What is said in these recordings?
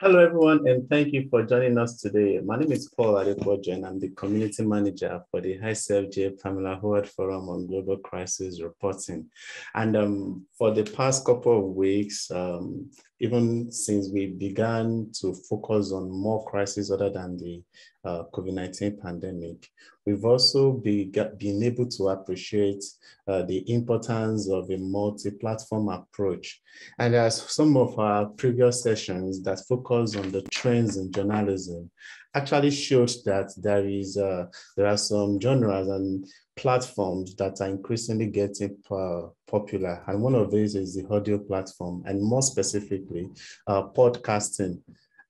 Hello, everyone, and thank you for joining us today. My name is Paul Adepoju, and I'm the community manager for the ICFJ Pamela Howard Forum on Global Crisis Reporting. And um, for the past couple of weeks, um, even since we began to focus on more crises other than the uh, COVID-19 pandemic, we've also be, been able to appreciate uh, the importance of a multi-platform approach. And as some of our previous sessions that focus on the trends in journalism actually showed that there is uh, there are some genres and platforms that are increasingly getting uh, popular. And one of these is the audio platform, and more specifically, uh, podcasting.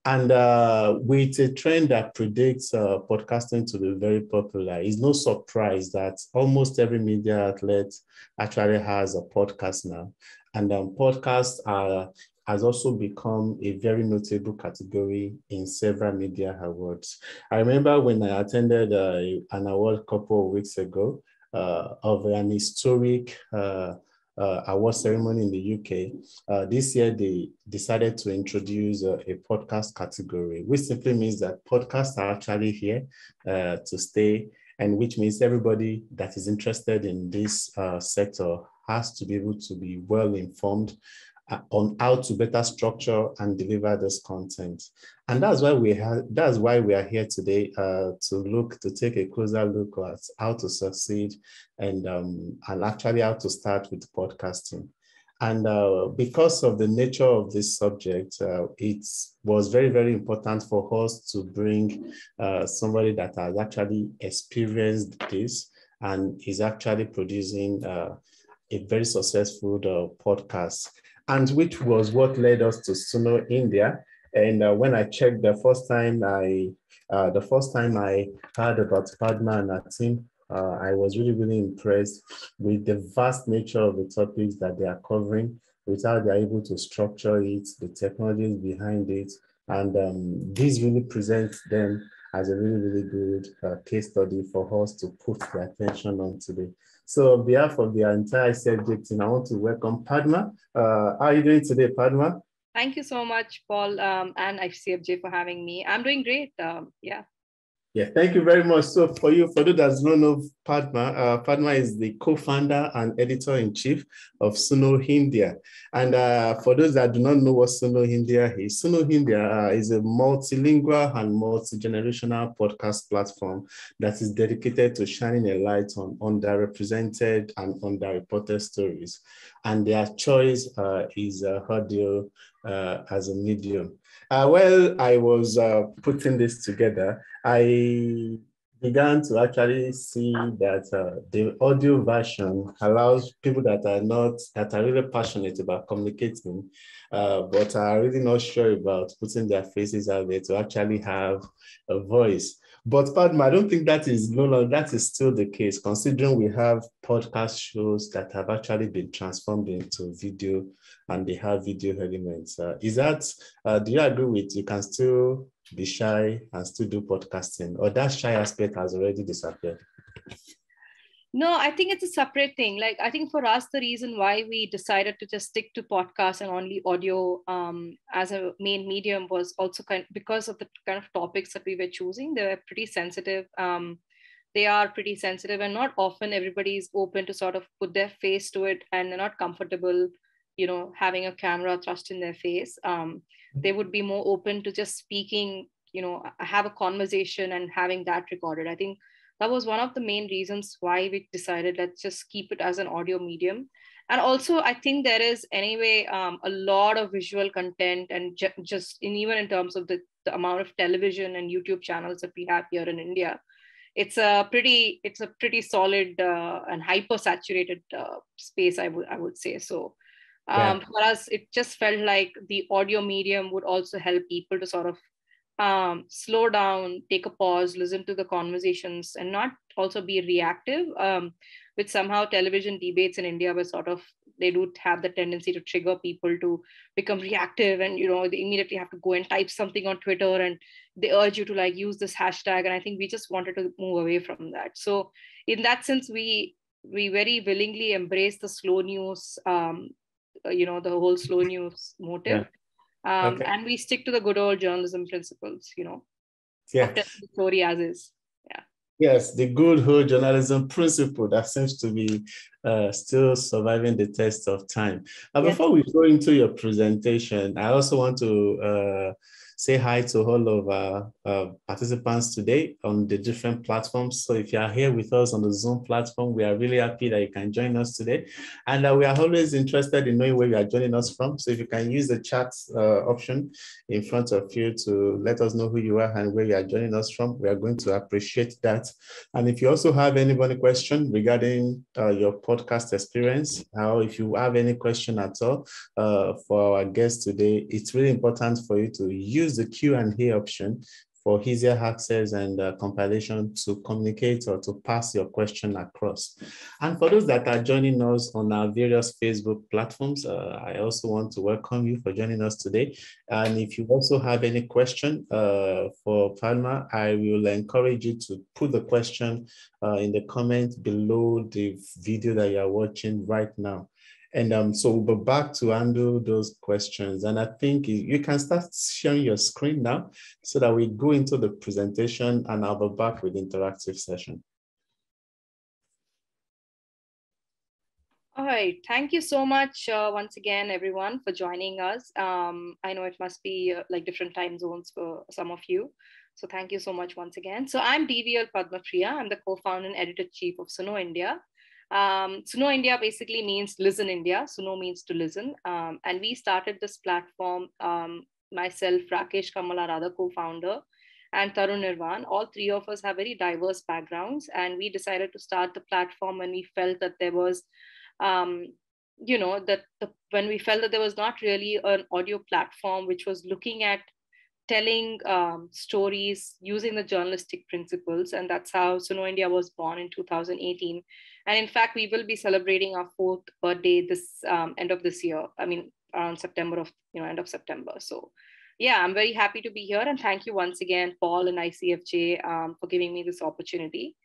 And uh, with a trend that predicts uh, podcasting to be very popular, it's no surprise that almost every media outlet actually has a podcast now. And um, podcasts are has also become a very notable category in several media awards. I remember when I attended uh, an award a couple of weeks ago uh, of an historic uh, uh award ceremony in the UK. Uh, this year, they decided to introduce a podcast category, which simply means that podcasts are actually here uh, to stay, and which means everybody that is interested in this sector has to be able to be well informed uh, on how to better structure and deliver this content. And that's why we have that's why we are here today uh, to look to take a closer look at how to succeed and um, and actually how to start with podcasting. And uh, because of the nature of this subject, uh, it was very, very important for us to bring uh, somebody that has actually experienced this and is actually producing uh, a very successful uh, podcast and which was what led us to Suno India. And uh, when I checked the first time I, uh, the first time I heard about Padma and her team, uh, I was really, really impressed with the vast nature of the topics that they are covering, with how they're able to structure it, the technologies behind it. And um, this really presents them as a really, really good uh, case study for us to put the attention on today. So on behalf of the entire subject team, I want to welcome Padma. Uh, how are you doing today, Padma? Thank you so much, Paul um, and ICFJ for having me. I'm doing great. Um, yeah. Yeah, thank you very much. So for you, for those that don't know Padma, uh, Padma is the co-founder and editor-in-chief of Suno India. And uh, for those that do not know what Suno India is, Suno India uh, is a multilingual and multi-generational podcast platform that is dedicated to shining a light on underrepresented and underreported stories. And their choice uh, is audio uh, as a medium. Uh, while I was uh, putting this together, I began to actually see that uh, the audio version allows people that are not, that are really passionate about communicating, uh, but are really not sure about putting their faces out there to actually have a voice. But Padma, I don't think that is no longer, that is still the case, considering we have podcast shows that have actually been transformed into video and they have video elements. Uh, is that, uh, do you agree with you can still be shy and still do podcasting or that shy aspect has already disappeared? No, I think it's a separate thing. Like I think for us, the reason why we decided to just stick to podcasts and only audio um, as a main medium was also kind of because of the kind of topics that we were choosing. They were pretty sensitive. Um, they are pretty sensitive, and not often everybody is open to sort of put their face to it, and they're not comfortable, you know, having a camera thrust in their face. Um, they would be more open to just speaking, you know, have a conversation and having that recorded. I think that was one of the main reasons why we decided let's just keep it as an audio medium and also i think there is anyway um, a lot of visual content and ju- just in, even in terms of the, the amount of television and youtube channels that we have here in india it's a pretty it's a pretty solid uh, and hyper saturated uh, space i would i would say so um, yeah. for us it just felt like the audio medium would also help people to sort of um, slow down, take a pause, listen to the conversations, and not also be reactive. Um, which somehow television debates in India were sort of they do have the tendency to trigger people to become reactive, and you know they immediately have to go and type something on Twitter, and they urge you to like use this hashtag. And I think we just wanted to move away from that. So in that sense, we we very willingly embrace the slow news. Um, you know the whole slow news motive. Yeah Um, okay. And we stick to the good old journalism principles, you know. Yeah. The story as is. Yeah. Yes, the good old journalism principle that seems to be uh, still surviving the test of time. Uh, yes. Before we go into your presentation, I also want to uh, say hi to all of our participants today on the different platforms. So if you are here with us on the Zoom platform, we are really happy that you can join us today. And uh, we are always interested in knowing where you are joining us from. So if you can use the chat uh, option in front of you to let us know who you are and where you are joining us from, we are going to appreciate that. And if you also have anybody question regarding uh, your podcast experience, or if you have any question at all uh, for our guest today, it's really important for you to use use the Q&A option for easier access and uh, compilation to communicate or to pass your question across. And for those that are joining us on our various Facebook platforms, uh, I also want to welcome you for joining us today. And if you also have any question uh, for Padma, I will encourage you to put the question uh, in the comment below the video that you are watching right now. And um, so we'll be back to handle those questions. And I think you can start sharing your screen now so that we go into the presentation and I'll be back with interactive session. All right. Thank you so much uh, once again, everyone, for joining us. Um, I know it must be uh, like different time zones for some of you. So thank you so much once again. So I'm DVL Padmapriya. I'm the co-founder and editor-chief of Suno India. Um, Suno India basically means listen India. Suno means to listen. Um, and we started this platform, um, myself, Rakesh Kamal, our co-founder, and Tarun Nirvan. All three of us have very diverse backgrounds. And we decided to start the platform when we felt that there was, um, you know, that the, when we felt that there was not really an audio platform which was looking at telling um, stories using the journalistic principles. And that's how Suno India was born in 2018. And in fact, we will be celebrating our fourth birthday this um, end of this year. I mean, around September of, you know, end of September. So yeah, I'm very happy to be here. And thank you once again, Paul and ICFJ um, for giving me this opportunity.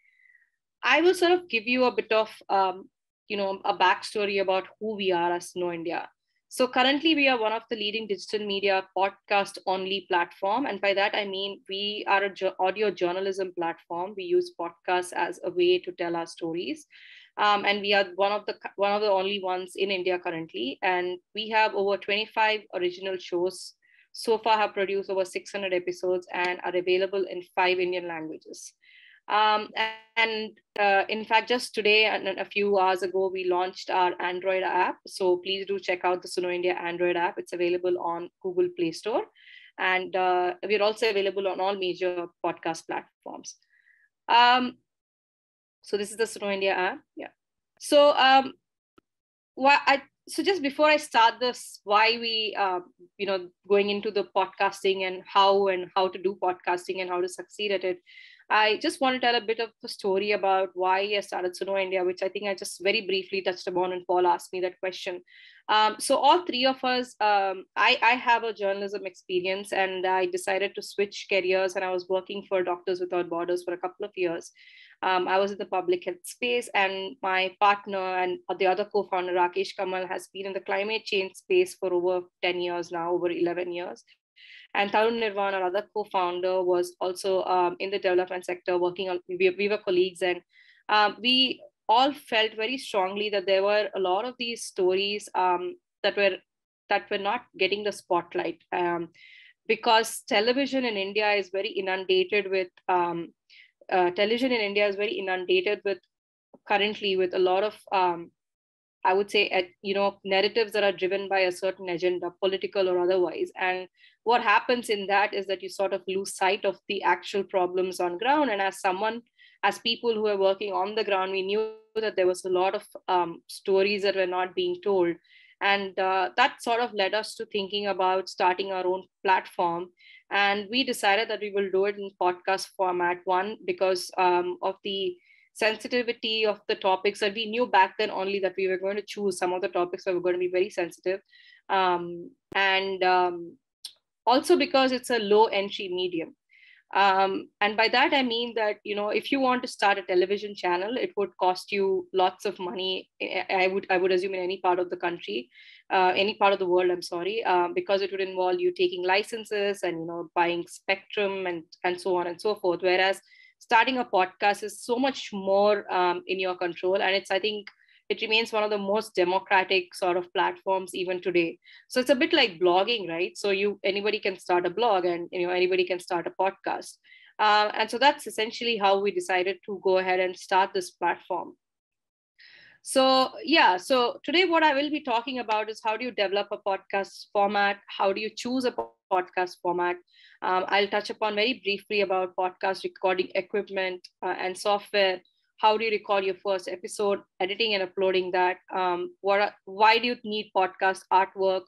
I will sort of give you a bit of, um, you know, a backstory about who we are as Suno India. So currently we are one of the leading digital media podcast only platform. And by that, I mean, we are a audio journalism platform. We use podcasts as a way to tell our stories. Um, and we are one of the one of the only ones in India currently. And we have over 25 original shows. So far have produced over 600 episodes and are available in five Indian languages. Um, and uh, in fact, just today and a few hours ago, we launched our Android app. So please do check out the Suno India Android app. It's available on Google Play Store. And uh, we're also available on all major podcast platforms. Um, so this is the Suno India app. Yeah. So um, I so just before I start this, why we uh, you know going into the podcasting and how and how to do podcasting and how to succeed at it. I just want to tell a bit of the story about why I started Suno India, which I think I just very briefly touched upon, and Paul asked me that question. Um, so all three of us, um, I, I have a journalism experience, and I decided to switch careers, and I was working for Doctors Without Borders for a couple of years. Um, I was in the public health space, and my partner and the other co-founder Rakesh Kamal has been in the climate change space for over 10 years now, over 11 years. And Tarun Nirvan, our other co-founder, was also um, in the development sector working on, we, we were colleagues and um, we all felt very strongly that there were a lot of these stories um, that were that were not getting the spotlight um, because television in India is very inundated with um, uh, television in India is very inundated with currently with a lot of um, I would say, at, you know, narratives that are driven by a certain agenda, political or otherwise. And what happens in that is that you sort of lose sight of the actual problems on ground. And as someone, as people who are working on the ground, we knew that there was a lot of um, stories that were not being told. And uh, that sort of led us to thinking about starting our own platform. And we decided that we will do it in podcast format. One, because um, of the sensitivity of the topics that we knew back then only that we were going to choose some of the topics that were going to be very sensitive um, and um, also because it's a low entry medium um, and by that i mean that you know if you want to start a television channel it would cost you lots of money. I would i would assume in any part of the country uh, any part of the world i'm sorry um, because it would involve you taking licenses and you know buying spectrum and and so on and so forth. Whereas starting a podcast is so much more um, in your control. And it's i think it remains one of the most democratic sort of platforms even today. So it's a bit like blogging right? So you anybody can start a blog and you know anybody can start a podcast. Uh, and so that's essentially how we decided to go ahead and start this platform. So yeah so today what i will be talking about is how do you develop a podcast format? How do you choose a podcast format? Um, i'll touch upon very briefly about podcast recording equipment uh, and software how do you record your first episode editing and uploading that? Um, what are, why do you need podcast artwork?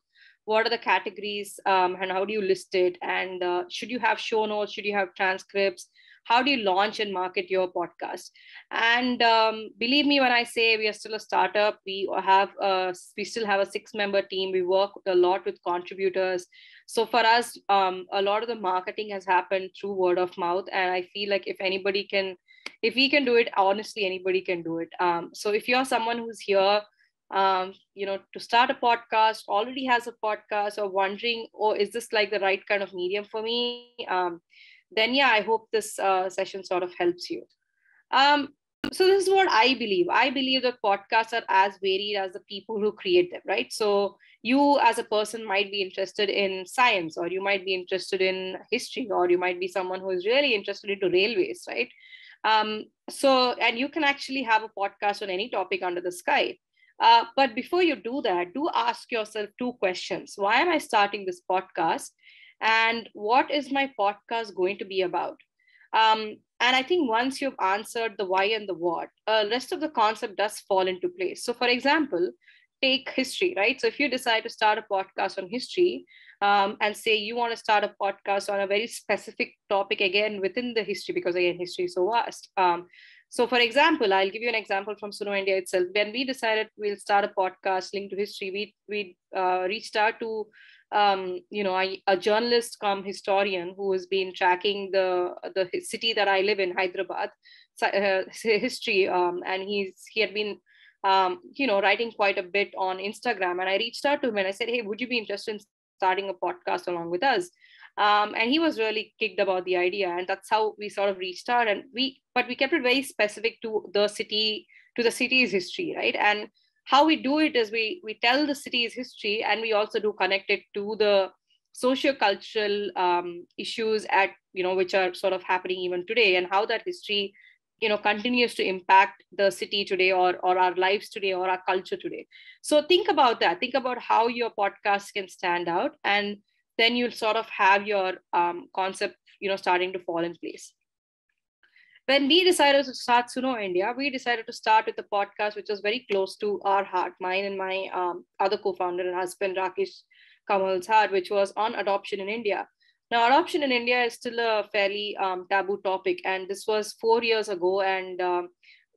What are the categories um, and how do you list it? And uh, should you have show notes? Should you have transcripts? How do you launch and market your podcast? And um, believe me when i say we are still a startup. We have a, we still have a six member team. We work a lot with contributors. So for us um, a lot of the marketing has happened through word of mouth. And i feel like if anybody can if we can do it honestly anybody can do it. Um, so if you're someone who's here um, you know to start a podcast already has a podcast or wondering oh is this like the right kind of medium for me? Um, then yeah i hope this uh, session sort of helps you. Um, so this is what i believe. I believe that podcasts are as varied as the people who create them right? So you as a person might be interested in science or you might be interested in history or you might be someone who is really interested into railways right um, so and you can actually have a podcast on any topic under the sky. Uh, but before you do that do ask yourself two questions. Why am i starting this podcast? And what is my podcast going to be about? Um, and i think once you've answered the why and the what uh, rest of the concept does fall into place. So for example take history right? So if you decide to start a podcast on history um, and say you want to start a podcast on a very specific topic again within the history because again history is so vast um, so for example i'll give you an example from suno india itself when we decided we'll start a podcast linked to history we we uh, reached out to um, you know, I, a journalist come historian who has been tracking the the city that I live in, Hyderabad, uh, history, um, and he's he had been, um, you know, writing quite a bit on Instagram. And I reached out to him and I said, hey, would you be interested in starting a podcast along with us? Um, and he was really kicked about the idea, and that's how we sort of reached out. And we, but we kept it very specific to the city, to the city's history, right? And how we do it is we we tell the city's history and we also do connect it to the socio-cultural um, issues at you know which are sort of happening even today and how that history you know continues to impact the city today or or our lives today or our culture today. So think about that. Think about how your podcast can stand out and then you'll sort of have your um, concept you know starting to fall in place. When we decided to start Suno India, we decided to start with a podcast which was very close to our heart, mine and my um, other co-founder and husband Rakesh Kamal's heart, which was on adoption in India. Now, adoption in India is still a fairly um, taboo topic, and this was four years ago, and um,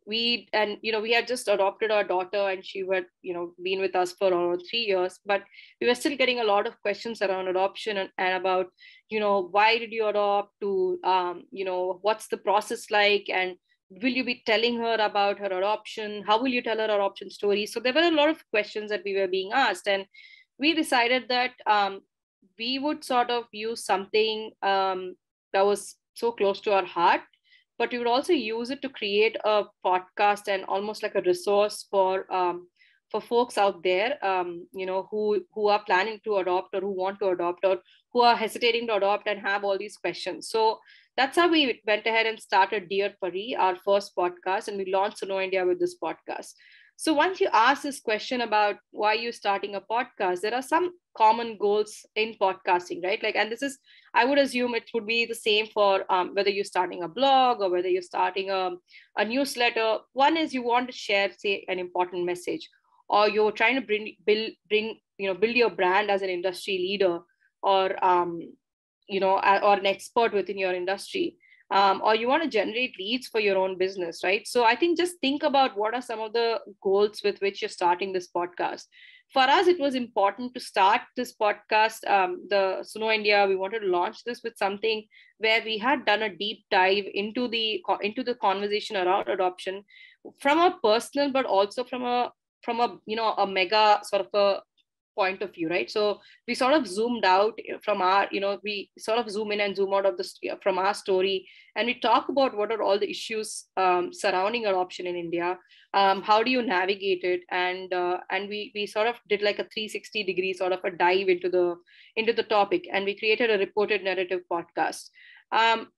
we and you know we had just adopted our daughter and she had you know been with us for around three years but we were still getting a lot of questions around adoption and, and about you know why did you adopt to um, you know what's the process like and will you be telling her about her adoption? How will you tell her adoption story? So there were a lot of questions that we were being asked and we decided that um, we would sort of use something um, that was so close to our heart but we would also use it to create a podcast and almost like a resource for um, for folks out there um, you know who who are planning to adopt or who want to adopt or who are hesitating to adopt and have all these questions. So that's how we went ahead and started dear pari our first podcast and we launched Suno india with this podcast so once you ask this question about why you're starting a podcast, there are some common goals in podcasting, right? Like, and this is, I would assume it would be the same for um, whether you're starting a blog or whether you're starting a, a newsletter. One is you want to share, say, an important message, or you're trying to bring, build, bring, you know, build your brand as an industry leader or, um, you know, or an expert within your industry um, or you want to generate leads for your own business, right? So I think just think about what are some of the goals with which you're starting this podcast. For us, it was important to start this podcast, um, the Suno India. We wanted to launch this with something where we had done a deep dive into the into the conversation around adoption from a personal, but also from a from a you know a mega sort of a point of view right? So we sort of zoomed out from our you know we sort of zoom in and zoom out of the from our story. And we talk about what are all the issues um, surrounding adoption in india. Um, how do you navigate it? And uh, and we we sort of did like a 360 degree sort of a dive into the into the topic. And we created a reported narrative podcast. Um,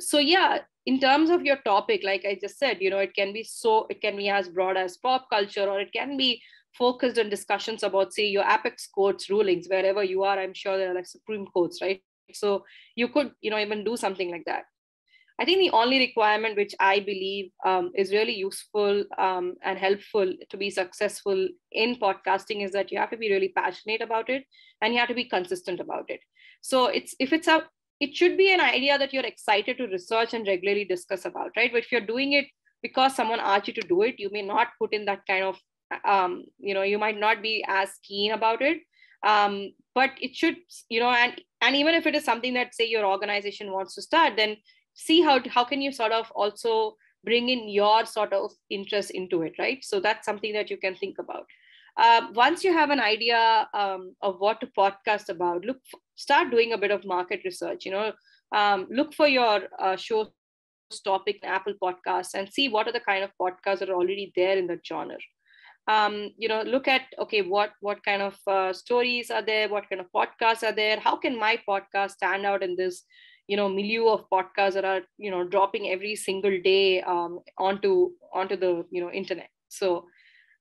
so yeah in terms of your topic like i just said you know it can be so it can be as broad as pop culture or it can be focused on discussions about, say, your apex courts rulings, wherever you are, I'm sure there are like Supreme Courts, right? So you could, you know, even do something like that. I think the only requirement which I believe um, is really useful um, and helpful to be successful in podcasting is that you have to be really passionate about it and you have to be consistent about it. So it's if it's a it should be an idea that you're excited to research and regularly discuss about, right? But if you're doing it because someone asked you to do it, you may not put in that kind of um, you know you might not be as keen about it. Um, but it should you know and and even if it is something that say your organization wants to start then see how how can you sort of also bring in your sort of interest into it right? So that's something that you can think about. Uh, once you have an idea um, of what to podcast about look start doing a bit of market research you know. Um, look for your uh, show topic in apple podcasts and see what are the kind of podcasts that are already there in the genre um, you know look at okay what what kind of uh, stories are there? What kind of podcasts are there? How can my podcast stand out in this you know milieu of podcasts that are you know dropping every single day um, onto onto the you know internet? So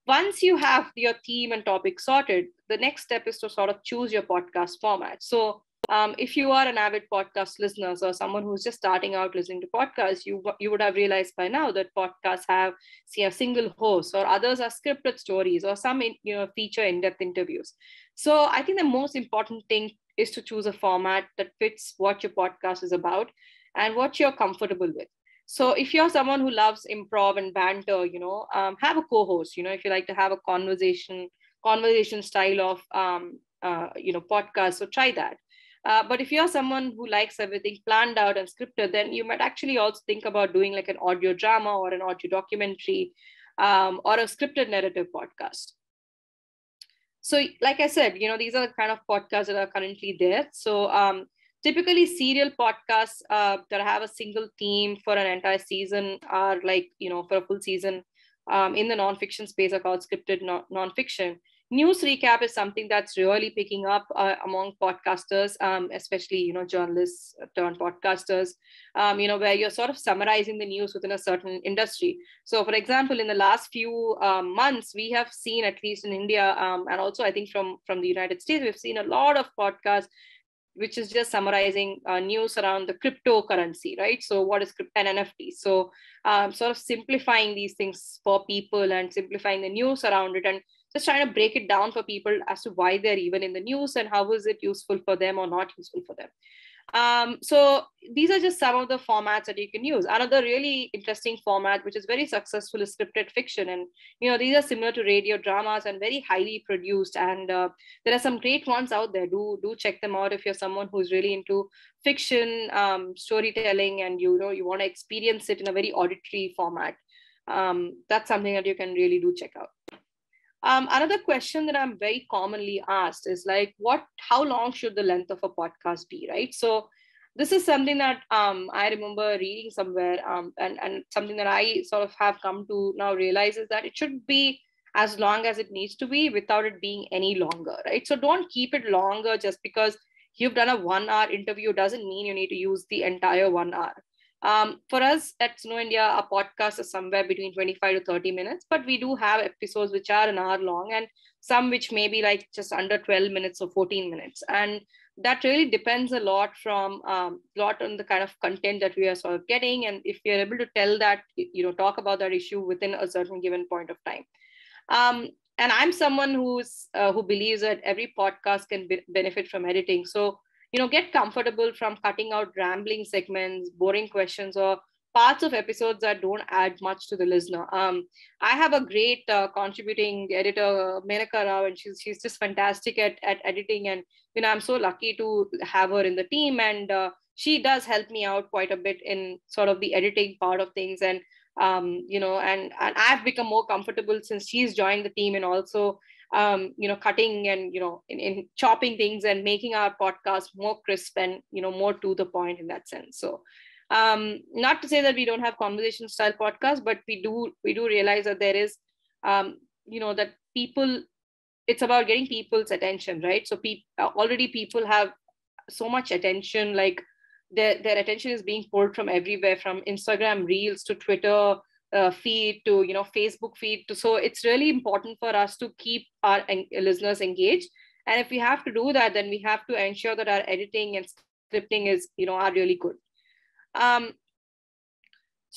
once you have your theme and topic sorted the next step is to sort of choose your podcast format. So um, if you are an avid podcast listener or someone who's just starting out listening to podcasts, you you would have realized by now that podcasts have see a single host, or others are scripted stories, or some you know feature in-depth interviews. So I think the most important thing is to choose a format that fits what your podcast is about and what you're comfortable with. So if you're someone who loves improv and banter, you know, um, have a co-host. You know, if you like to have a conversation conversation style of um, uh, you know podcast, so try that uh, but if you're someone who likes everything planned out and scripted, then you might actually also think about doing like an audio drama or an audio documentary um, or a scripted narrative podcast. So, like I said, you know, these are the kind of podcasts that are currently there. So, um, typically, serial podcasts uh, that have a single theme for an entire season are like, you know, for a full season um, in the nonfiction space are called scripted non- nonfiction news recap is something that's really picking up uh, among podcasters um, especially you know journalists turned podcasters um, you know where you're sort of summarizing the news within a certain industry so for example in the last few um, months we have seen at least in india um, and also i think from from the united states we've seen a lot of podcasts which is just summarizing uh, news around the cryptocurrency, right? So, what is crypto and NFT? So, um, sort of simplifying these things for people and simplifying the news around it and just trying to break it down for people as to why they're even in the news and how is it useful for them or not useful for them. Um, so these are just some of the formats that you can use. Another really interesting format, which is very successful, is scripted fiction, and you know these are similar to radio dramas and very highly produced. And uh, there are some great ones out there. Do do check them out if you're someone who's really into fiction um, storytelling and you know you want to experience it in a very auditory format. Um, that's something that you can really do check out. Um, another question that I'm very commonly asked is like, what, how long should the length of a podcast be, right? So this is something that um, I remember reading somewhere, um, and and something that I sort of have come to now realize is that it should be as long as it needs to be without it being any longer, right? So don't keep it longer just because you've done a one hour interview doesn't mean you need to use the entire one hour. Um, for us at Suno India, our podcast is somewhere between 25 to 30 minutes, but we do have episodes which are an hour long and some which may be like just under 12 minutes or 14 minutes. And that really depends a lot from um, lot on the kind of content that we are sort of getting and if we are able to tell that you know talk about that issue within a certain given point of time um, and i'm someone who's uh, who believes that every podcast can be- benefit from editing so you know get comfortable from cutting out rambling segments boring questions or parts of episodes that don't add much to the listener. Um, I have a great uh, contributing editor, Menaka Rao, and she's she's just fantastic at at editing, and you know I'm so lucky to have her in the team, and uh, she does help me out quite a bit in sort of the editing part of things, and um, you know, and and I've become more comfortable since she's joined the team, and also um, you know, cutting and you know, in, in chopping things and making our podcast more crisp and you know more to the point in that sense. So um, not to say that we don't have conversation style podcasts but we do we do realize that there is um, you know that people it's about getting people's attention right so people already people have so much attention like their, their attention is being pulled from everywhere from instagram reels to twitter uh, feed to you know facebook feed to so it's really important for us to keep our en- listeners engaged. And if we have to do that then we have to ensure that our editing and scripting is you know are really good. Um,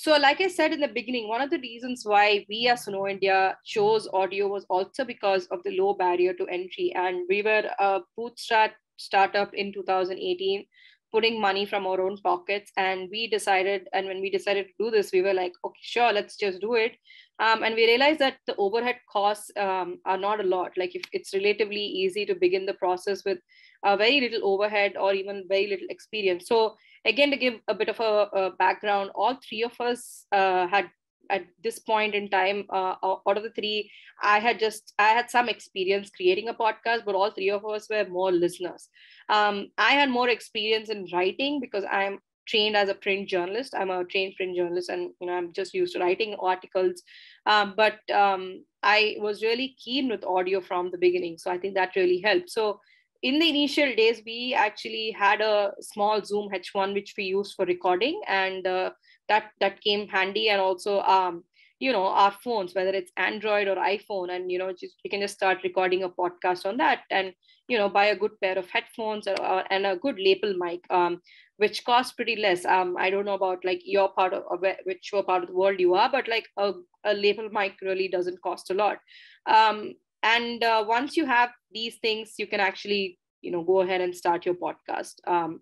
so, like I said in the beginning, one of the reasons why we as Suno India chose audio was also because of the low barrier to entry. And we were a bootstrap startup in 2018, putting money from our own pockets. And we decided, and when we decided to do this, we were like, okay, sure, let's just do it. Um, and we realized that the overhead costs um, are not a lot. Like if it's relatively easy to begin the process with uh, very little overhead or even very little experience. So again, to give a bit of a, a background, all three of us uh, had at this point in time uh, out of the three i had just i had some experience creating a podcast but all three of us were more listeners. Um, i had more experience in writing because i'm trained as a print journalist. I'm a trained print journalist and you know i'm just used to writing articles. Um, but um, i was really keen with audio from the beginning so i think that really helped. So in the initial days, we actually had a small Zoom H1 which we used for recording, and uh, that that came handy. And also, um, you know, our phones, whether it's Android or iPhone, and you know, just, you can just start recording a podcast on that, and you know, buy a good pair of headphones or, or, and a good lapel mic, um, which costs pretty less. Um, I don't know about like your part of or which part of the world you are, but like a, a lapel mic really doesn't cost a lot. Um, and uh, once you have these things you can actually you know go ahead and start your podcast um,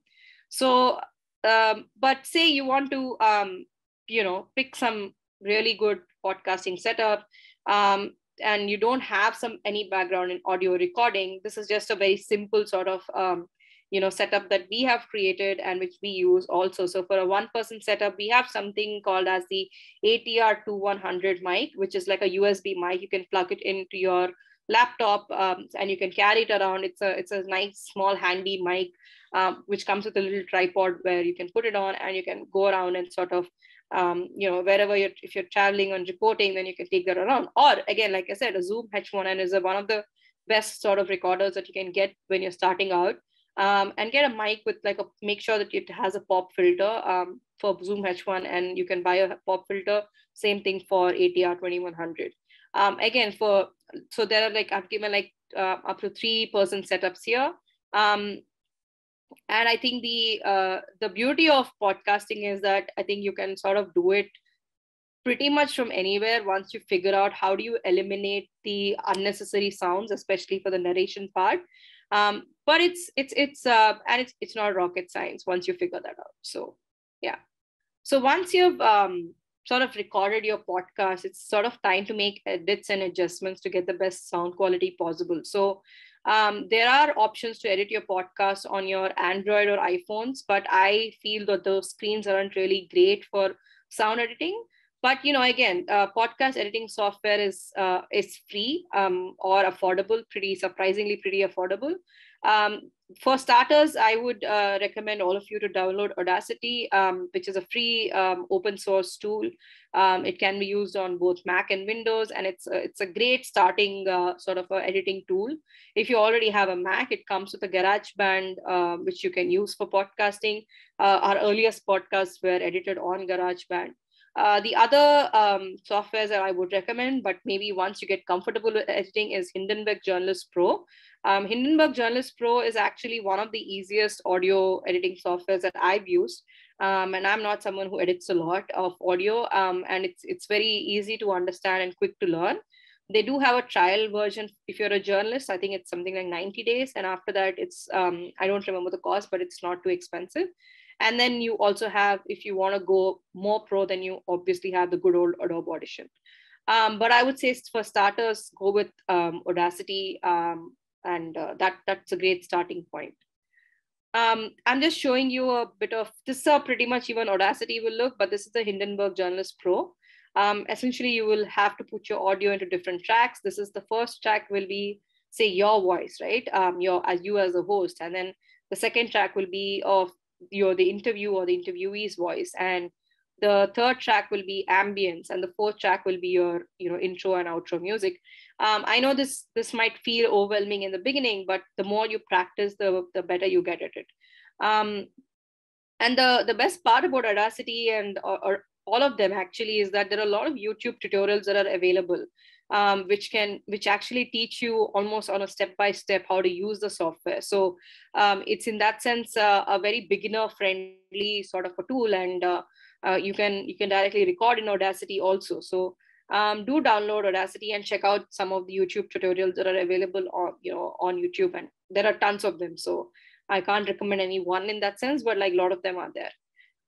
so um, but say you want to um, you know pick some really good podcasting setup um, and you don't have some any background in audio recording this is just a very simple sort of um, you know setup that we have created and which we use also. So for a one person setup we have something called as the atr 2100 mic which is like a usb mic. You can plug it into your laptop um, and you can carry it around. It's a it's a nice small handy mic um, which comes with a little tripod where you can put it on and you can go around and sort of um, you know wherever you're if you're traveling and reporting then you can take that around. Or again, like I said, a Zoom H1n is a, one of the best sort of recorders that you can get when you're starting out. Um, and get a mic with like a make sure that it has a pop filter um, for Zoom H1 and you can buy a pop filter. Same thing for ATR 2100 um, again for so there are like i've given like uh, up to three person setups here. Um, and i think the uh, the beauty of podcasting is that i think you can sort of do it pretty much from anywhere once you figure out how do you eliminate the unnecessary sounds especially for the narration part. Um, but it's it's it's uh, and it's it's not rocket science once you figure that out. So yeah. So once you've um, sort of recorded your podcast, it's sort of time to make edits and adjustments to get the best sound quality possible. So um, there are options to edit your podcast on your Android or iPhones, but I feel that those screens aren't really great for sound editing. But you know, again, uh, podcast editing software is uh, is free um, or affordable, pretty surprisingly pretty affordable. Um, for starters, I would uh, recommend all of you to download Audacity, um, which is a free um, open source tool. Um, it can be used on both Mac and Windows, and it's a, it's a great starting uh, sort of editing tool. If you already have a Mac, it comes with a GarageBand, uh, which you can use for podcasting. Uh, our earliest podcasts were edited on GarageBand. Uh, the other um, that I would recommend, but maybe once you get comfortable with editing, is Hindenburg Journalist Pro. Um, Hindenburg Journalist Pro is actually one of the easiest audio editing softwares that I've used. Um, and I'm not someone who edits a lot of audio, um, and it's it's very easy to understand and quick to learn. they do have a trial version if you're a journalist i think it's something like 90 days and after that it's um, i don't remember the cost but it's not too expensive and then you also have if you want to go more pro then you obviously have the good old adobe audition um, but i would say for starters go with um, audacity um, and uh, that that's a great starting point um, I'm just showing you a bit of this is pretty much even Audacity will look, but this is the Hindenburg Journalist Pro. Um, essentially, you will have to put your audio into different tracks. This is the first track will be say your voice, right? Um, your as you as a host, and then the second track will be of your the interview or the interviewee's voice, and the third track will be ambience, and the fourth track will be your you know intro and outro music. Um, i know this this might feel overwhelming in the beginning but the more you practice the the better you get at it. Um, and the the best part about audacity and or, or, all of them actually is that there are a lot of youtube tutorials that are available um, which can which actually teach you almost on a step by step how to use the software so um, it's in that sense uh, a very beginner friendly sort of a tool and uh, uh, you can you can directly record in audacity also so um, do download Audacity and check out some of the YouTube tutorials that are available on, you know, on YouTube. And there are tons of them. So I can't recommend any one in that sense, but like a lot of them are there.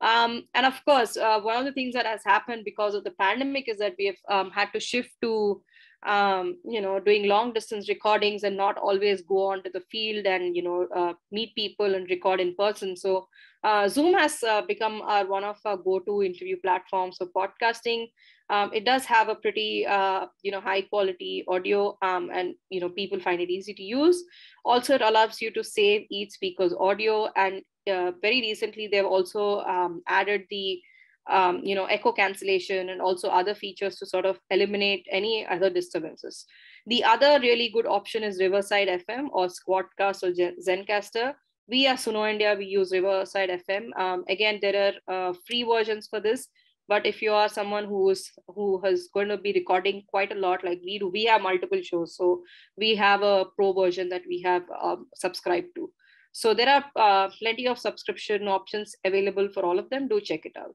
Um, and of course, uh, one of the things that has happened because of the pandemic is that we have um, had to shift to, um, you know, doing long distance recordings and not always go on to the field and, you know, uh, meet people and record in person. So uh, Zoom has uh, become our, one of our go-to interview platforms for podcasting. Um, it does have a pretty, uh, you know, high quality audio, um, and you know, people find it easy to use. Also, it allows you to save each speaker's audio, and uh, very recently they've also um, added the, um, you know, echo cancellation and also other features to sort of eliminate any other disturbances. The other really good option is Riverside FM or Squadcast or Zencastr. we at Suno India, we use Riverside FM. Um, again, there are uh, free versions for this, but if you are someone who's who has going to be recording quite a lot, like we do, we have multiple shows, so we have a pro version that we have um, subscribed to. So there are uh, plenty of subscription options available for all of them. Do check it out.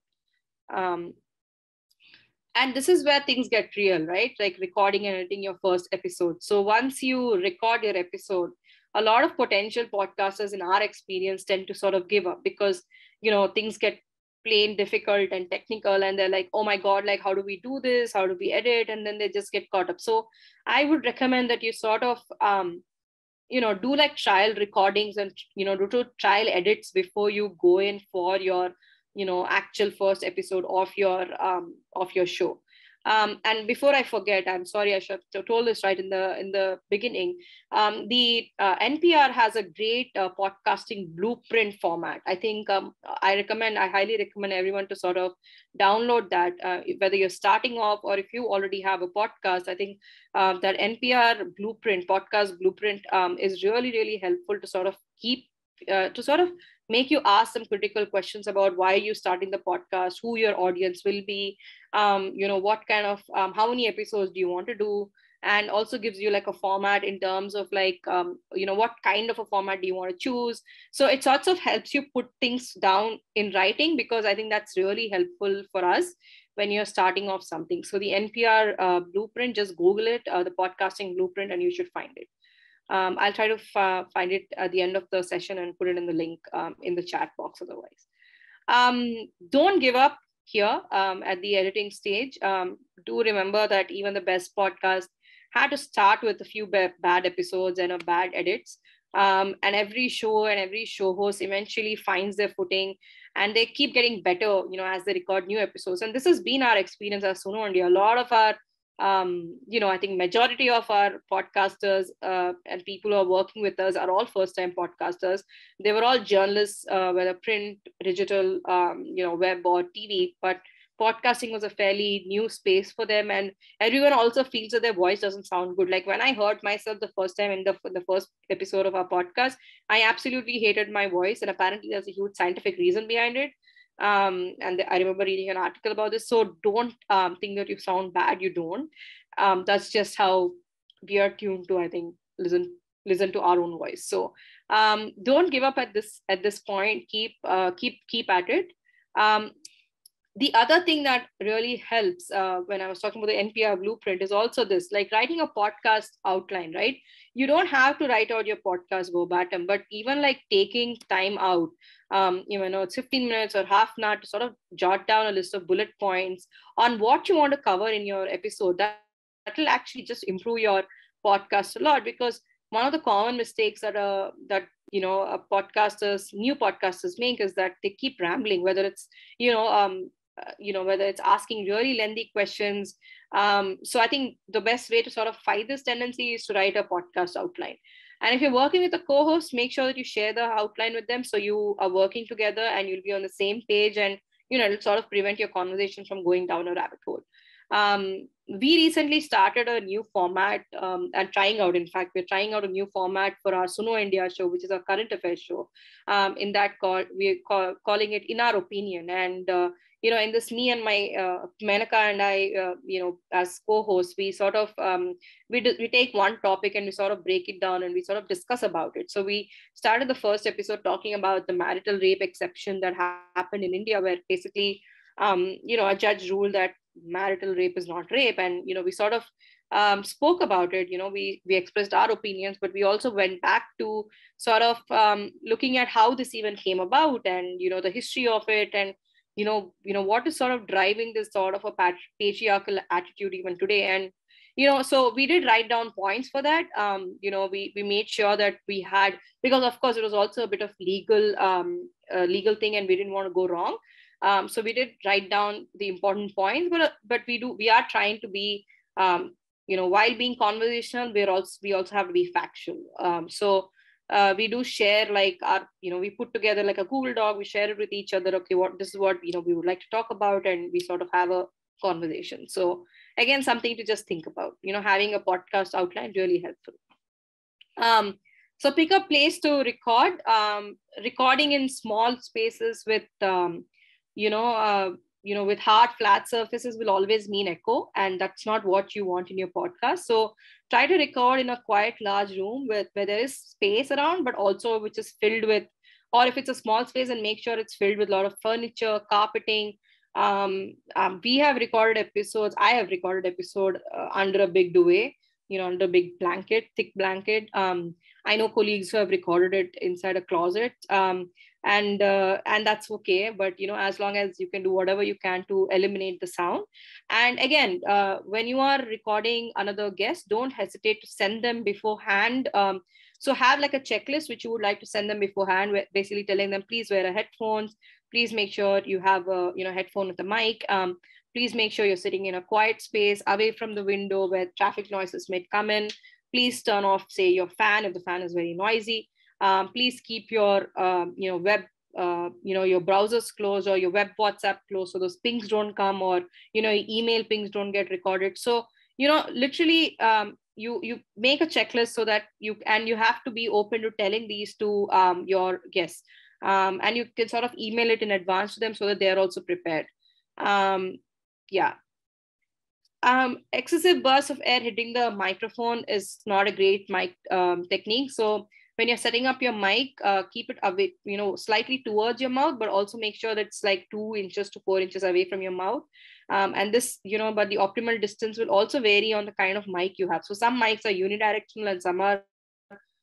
Um, and this is where things get real, right? Like recording and editing your first episode. So once you record your episode, a lot of potential podcasters in our experience tend to sort of give up because you know things get plain difficult and technical and they're like oh my god like how do we do this how do we edit and then they just get caught up so i would recommend that you sort of um, you know do like trial recordings and you know do trial edits before you go in for your you know actual first episode of your um, of your show um, and before I forget, I'm sorry, I should have told this right in the in the beginning. Um, the uh, NPR has a great uh, podcasting blueprint format. I think um, I recommend, I highly recommend everyone to sort of download that, uh, whether you're starting off or if you already have a podcast. I think uh, that NPR blueprint, podcast blueprint, um, is really really helpful to sort of keep uh, to sort of make you ask some critical questions about why you're starting the podcast who your audience will be um, you know what kind of um, how many episodes do you want to do? And also gives you like a format in terms of like um, you know what kind of a format do you want to choose? So it sorts of helps you put things down in writing because i think that's really helpful for us when you're starting off something. So the npr uh, blueprint just google it uh, the podcasting blueprint and you should find it um, I'll try to f- find it at the end of the session and put it in the link um, in the chat box otherwise. Um, don't give up here um, at the editing stage. Um, do remember that even the best podcast had to start with a few b- bad episodes and a bad edits. Um, and every show and every show host eventually finds their footing and they keep getting better, you know, as they record new episodes. And this has been our experience as Suno India. A lot of our um, you know, I think majority of our podcasters uh, and people who are working with us are all first-time podcasters. They were all journalists, uh, whether print, digital, um, you know, web or TV. But podcasting was a fairly new space for them, and everyone also feels that their voice doesn't sound good. Like when I heard myself the first time in the the first episode of our podcast, I absolutely hated my voice, and apparently there's a huge scientific reason behind it um, and I remember reading an article about this. So don't um, think that you sound bad. You don't. Um, that's just how we are tuned to. I think listen listen to our own voice. So um, don't give up at this at this point. Keep uh, keep keep at it. Um, the other thing that really helps uh, when I was talking about the NPR blueprint is also this like writing a podcast outline, right? You don't have to write out your podcast verbatim, but even like taking time out, um, you know, it's 15 minutes or half an hour to sort of jot down a list of bullet points on what you want to cover in your episode. That, will actually just improve your podcast a lot because one of the common mistakes that uh, that you know podcasters new podcasters make is that they keep rambling whether it's you know um, uh, you know whether it's asking really lengthy questions. Um, so i think the best way to sort of fight this tendency is to write a podcast outline. And if you're working with a co-host make sure that you share the outline with them so you are working together and you'll be on the same page and you know it'll sort of prevent your conversation from going down a rabbit hole. Um, we recently started a new format um, and trying out in fact we're trying out a new format for our suno india show which is our current affairs show. Um, in that call we're call, calling it in our opinion. And uh, you know, in this, me and my uh, Menaka and I, uh, you know, as co-hosts, we sort of um, we do, we take one topic and we sort of break it down and we sort of discuss about it. So we started the first episode talking about the marital rape exception that ha- happened in India, where basically, um, you know, a judge ruled that marital rape is not rape, and you know, we sort of um, spoke about it. You know, we we expressed our opinions, but we also went back to sort of um, looking at how this even came about and you know the history of it and you know you know what is sort of driving this sort of a patriarchal attitude even today? And you know so we did write down points for that. Um you know we we made sure that we had because of course it was also a bit of legal um uh, legal thing and we didn't want to go wrong. Um so we did write down the important points but uh, but we do we are trying to be um you know while being conversational we're also we also have to be factual. Um so uh, we do share like our you know we put together like a google doc we share it with each other. Okay what this is what you know we would like to talk about and we sort of have a conversation. So again something to just think about. You know having a podcast outline really helpful. Um so pick a place to record. Um recording in small spaces with um you know uh, you know with hard flat surfaces will always mean echo and that's not what you want in your podcast. So try to record in a quiet large room with where there is space around but also which is filled with or if it's a small space and make sure it's filled with a lot of furniture carpeting. Um, um, we have recorded episodes i have recorded episode uh, under a big duvet you know under a big blanket thick blanket. Um, i know colleagues who have recorded it inside a closet. Um, and uh, and that's okay. But you know as long as you can do whatever you can to eliminate the sound. And again uh, when you are recording another guest don't hesitate to send them beforehand. Um, so have like a checklist which you would like to send them beforehand basically telling them please wear a headphones. Please make sure you have a you know headphone with a mic. Um, please make sure you're sitting in a quiet space away from the window where traffic noises may come in. Please turn off say your fan if the fan is very noisy um, please keep your um, you know web uh, you know your browsers closed or your web whatsapp closed so those pings don't come or you know email pings don't get recorded. So you know literally um, you you make a checklist so that you and you have to be open to telling these to um, your guests. Um, and you can sort of email it in advance to them so that they're also prepared. Um, yeah. Um, excessive bursts of air hitting the microphone is not a great mic um, technique. So when you're setting up your mic, uh, keep it away, you know, slightly towards your mouth, but also make sure that it's like two inches to four inches away from your mouth. Um, and this, you know, but the optimal distance will also vary on the kind of mic you have. So some mics are unidirectional and some are,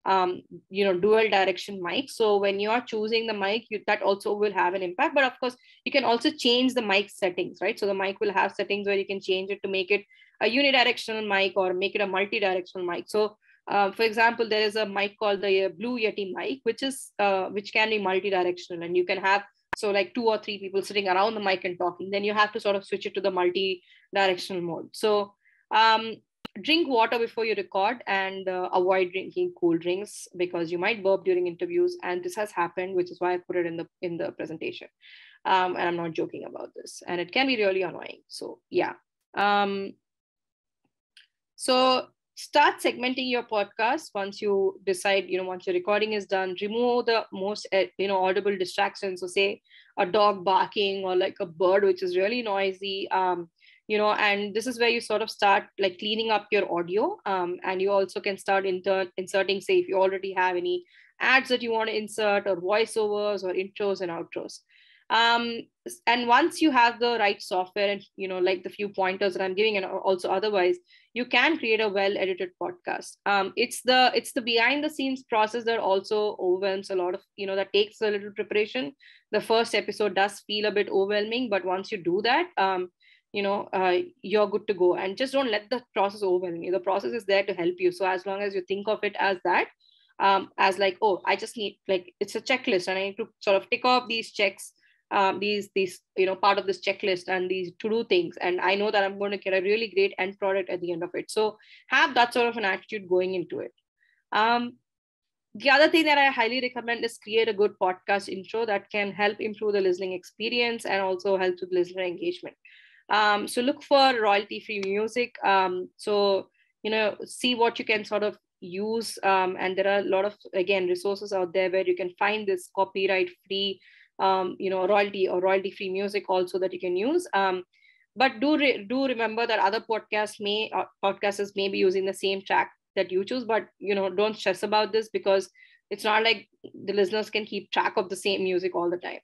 um, you know, dual direction mic. So when you are choosing the mic, you, that also will have an impact. But of course, you can also change the mic settings, right? So the mic will have settings where you can change it to make it a unidirectional mic or make it a multi-directional mic. So uh, for example, there is a mic called the uh, Blue Yeti mic, which is uh, which can be multi-directional, and you can have so like two or three people sitting around the mic and talking. Then you have to sort of switch it to the multi-directional mode. So um, drink water before you record and uh, avoid drinking cool drinks because you might burp during interviews, and this has happened, which is why I put it in the in the presentation. Um, and I'm not joking about this, and it can be really annoying. So yeah. Um, so start segmenting your podcast once you decide you know once your recording is done. Remove the most eh, you know audible distractions. So say a dog barking or like a bird which is really noisy um, you know and this is where you sort of start like cleaning up your audio um, and you also can start inter- inserting say if you already have any ads that you want to insert or voiceovers or intros and outros. Um, and once you have the right software and you know like the few pointers that i'm giving and also otherwise you can create a well edited podcast. Um, it's the it's the behind the scenes process that also overwhelms a lot of you know that takes a little preparation. The first episode does feel a bit overwhelming but once you do that um, you know uh, you're good to go. And just don't let the process overwhelm you. The process is there to help you. So as long as you think of it as that um, as like oh i just need like it's a checklist and i need to sort of tick off these checks um, these these you know part of this checklist and these to do things. And i know that i'm going to get a really great end product at the end of it. So have that sort of an attitude going into it. Um, the other thing that i highly recommend is create a good podcast intro that can help improve the listening experience and also help with listener engagement. Um, so look for royalty free music. Um, so you know see what you can sort of use. Um, and there are a lot of again resources out there where you can find this copyright free um, you know royalty or royalty free music also that you can use. Um, but do re- do remember that other podcasts may uh, podcasters may be using the same track that you choose but you know don't stress about this because it's not like the listeners can keep track of the same music all the time.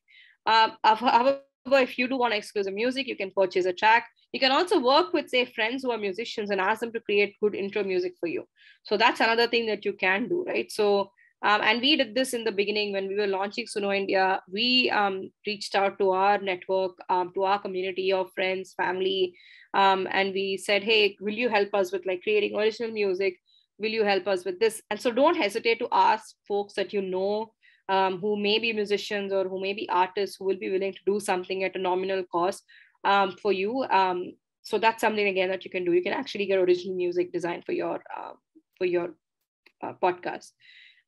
Uh, however if you do want exclusive music you can purchase a track. You can also work with say friends who are musicians and ask them to create good intro music for you. So that's another thing that you can do right? So um, and we did this in the beginning when we were launching Suno India. We um, reached out to our network, um, to our community of friends, family, um, and we said, "Hey, will you help us with like creating original music? Will you help us with this?" And so, don't hesitate to ask folks that you know um, who may be musicians or who may be artists who will be willing to do something at a nominal cost um, for you. so that's something again that you can do. You can actually get original music designed for your uh, for your uh, podcast.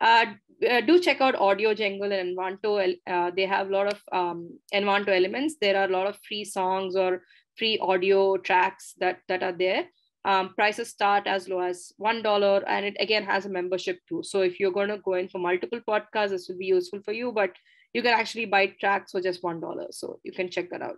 Uh, uh, do check out Audio Jungle and Envato. Uh, they have a lot of um, Envato elements. There are a lot of free songs or free audio tracks that, that are there. Um, prices start as low as $1 and it again has a membership too. So if you're going to go in for multiple podcasts, this will be useful for you, but you can actually buy tracks for just $1. So you can check that out.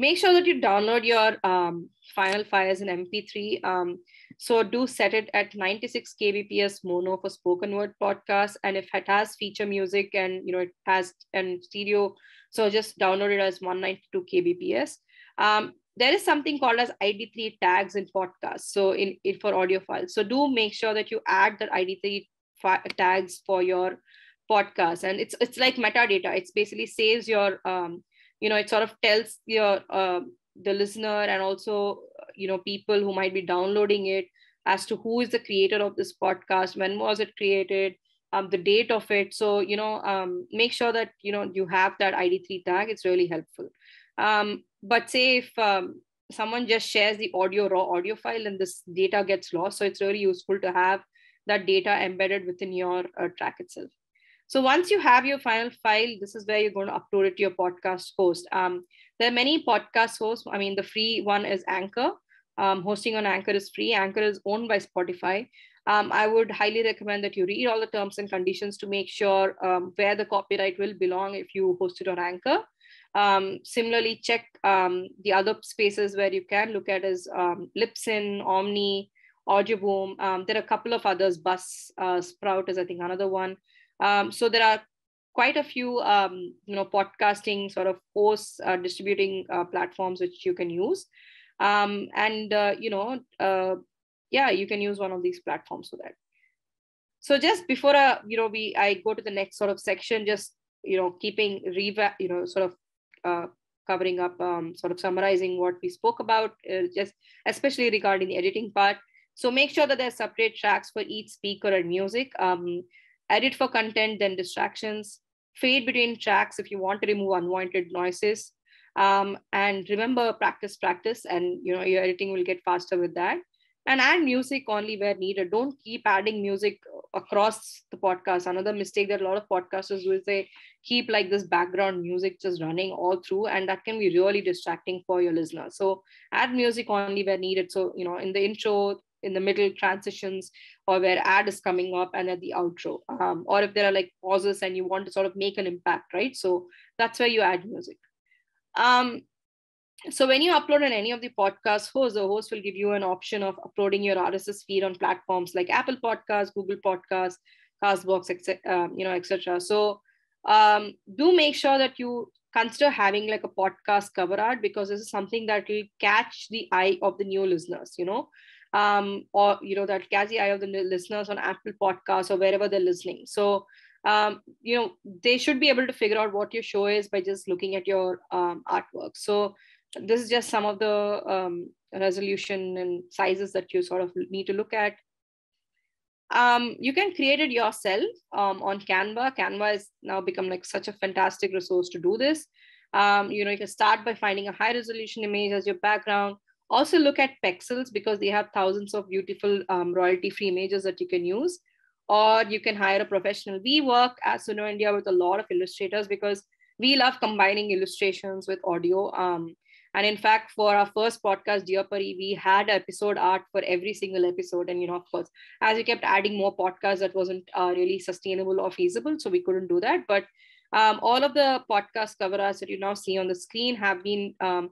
Make sure that you download your um, final file as an MP3. Um, so do set it at 96 kbps mono for spoken word podcast. And if it has feature music and you know it has and stereo, so just download it as 192 kbps. Um, there is something called as ID3 tags in podcasts. So in, for audio files. So do make sure that you add that ID3 fi- tags for your podcast. And it's it's like metadata. It's basically saves your um, you know, it sort of tells your uh, the listener and also you know people who might be downloading it as to who is the creator of this podcast when was it created um, the date of it. So you know um, make sure that you know you have that id3 tag. It's really helpful. Um, but say if um, someone just shares the audio raw audio file and this data gets lost. So it's really useful to have that data embedded within your uh, track itself so once you have your final file this is where you're going to upload it to your podcast host um, there are many podcast hosts. I mean, the free one is Anchor. Um, hosting on Anchor is free. Anchor is owned by Spotify. Um, I would highly recommend that you read all the terms and conditions to make sure um, where the copyright will belong if you host it on Anchor. Um, similarly, check um, the other spaces where you can look at is Libsyn, Omny, Audioboom. There are a couple of others. Buzz uh, Sprout is, I think, another one. Um, so there are quite a few um, you know podcasting sort of hosts uh, distributing uh, platforms which you can use. Um, and uh, you know uh, yeah you can use one of these platforms for that. So just before uh, you know we i go to the next sort of section just you know keeping reva- you know sort of uh, covering up um, sort of summarizing what we spoke about uh, just especially regarding the editing part. So make sure that there's separate tracks for each speaker and music. Um, edit for content, then distractions, fade between tracks if you want to remove unwanted noises. Um, and remember, practice, practice, and you know your editing will get faster with that. And add music only where needed. Don't keep adding music across the podcast. Another mistake that a lot of podcasters do is they keep like this background music just running all through, and that can be really distracting for your listener. So add music only where needed. So you know, in the intro, in the middle transitions or where ad is coming up and at the outro. Um, or if there are like pauses and you want to sort of make an impact right? So that's where you add music. Um, so when you upload on any of the podcast hosts the host will give you an option of uploading your rss feed on platforms like apple podcast google podcast castbox etc um, you know etc so um, do make sure that you consider having like a podcast cover art because this is something that will catch the eye of the new listeners you know um, or you know that catch the eye of the listeners on apple podcasts or wherever they're listening. So um, you know they should be able to figure out what your show is by just looking at your um, artwork. So this is just some of the um, resolution and sizes that you sort of need to look at. Um, you can create it yourself um, on canva. Canva has now become like such a fantastic resource to do this. Um, you know you can start by finding a high resolution image as your background also look at pexels because they have thousands of beautiful um, royalty free images that you can use or you can hire a professional we work at suno india with a lot of illustrators because we love combining illustrations with audio um, and in fact, for our first podcast, Dear Pari, we had episode art for every single episode. And, you know, of course, as we kept adding more podcasts, that wasn't uh, really sustainable or feasible. So we couldn't do that. But um, all of the podcast cover arts that you now see on the screen have been um,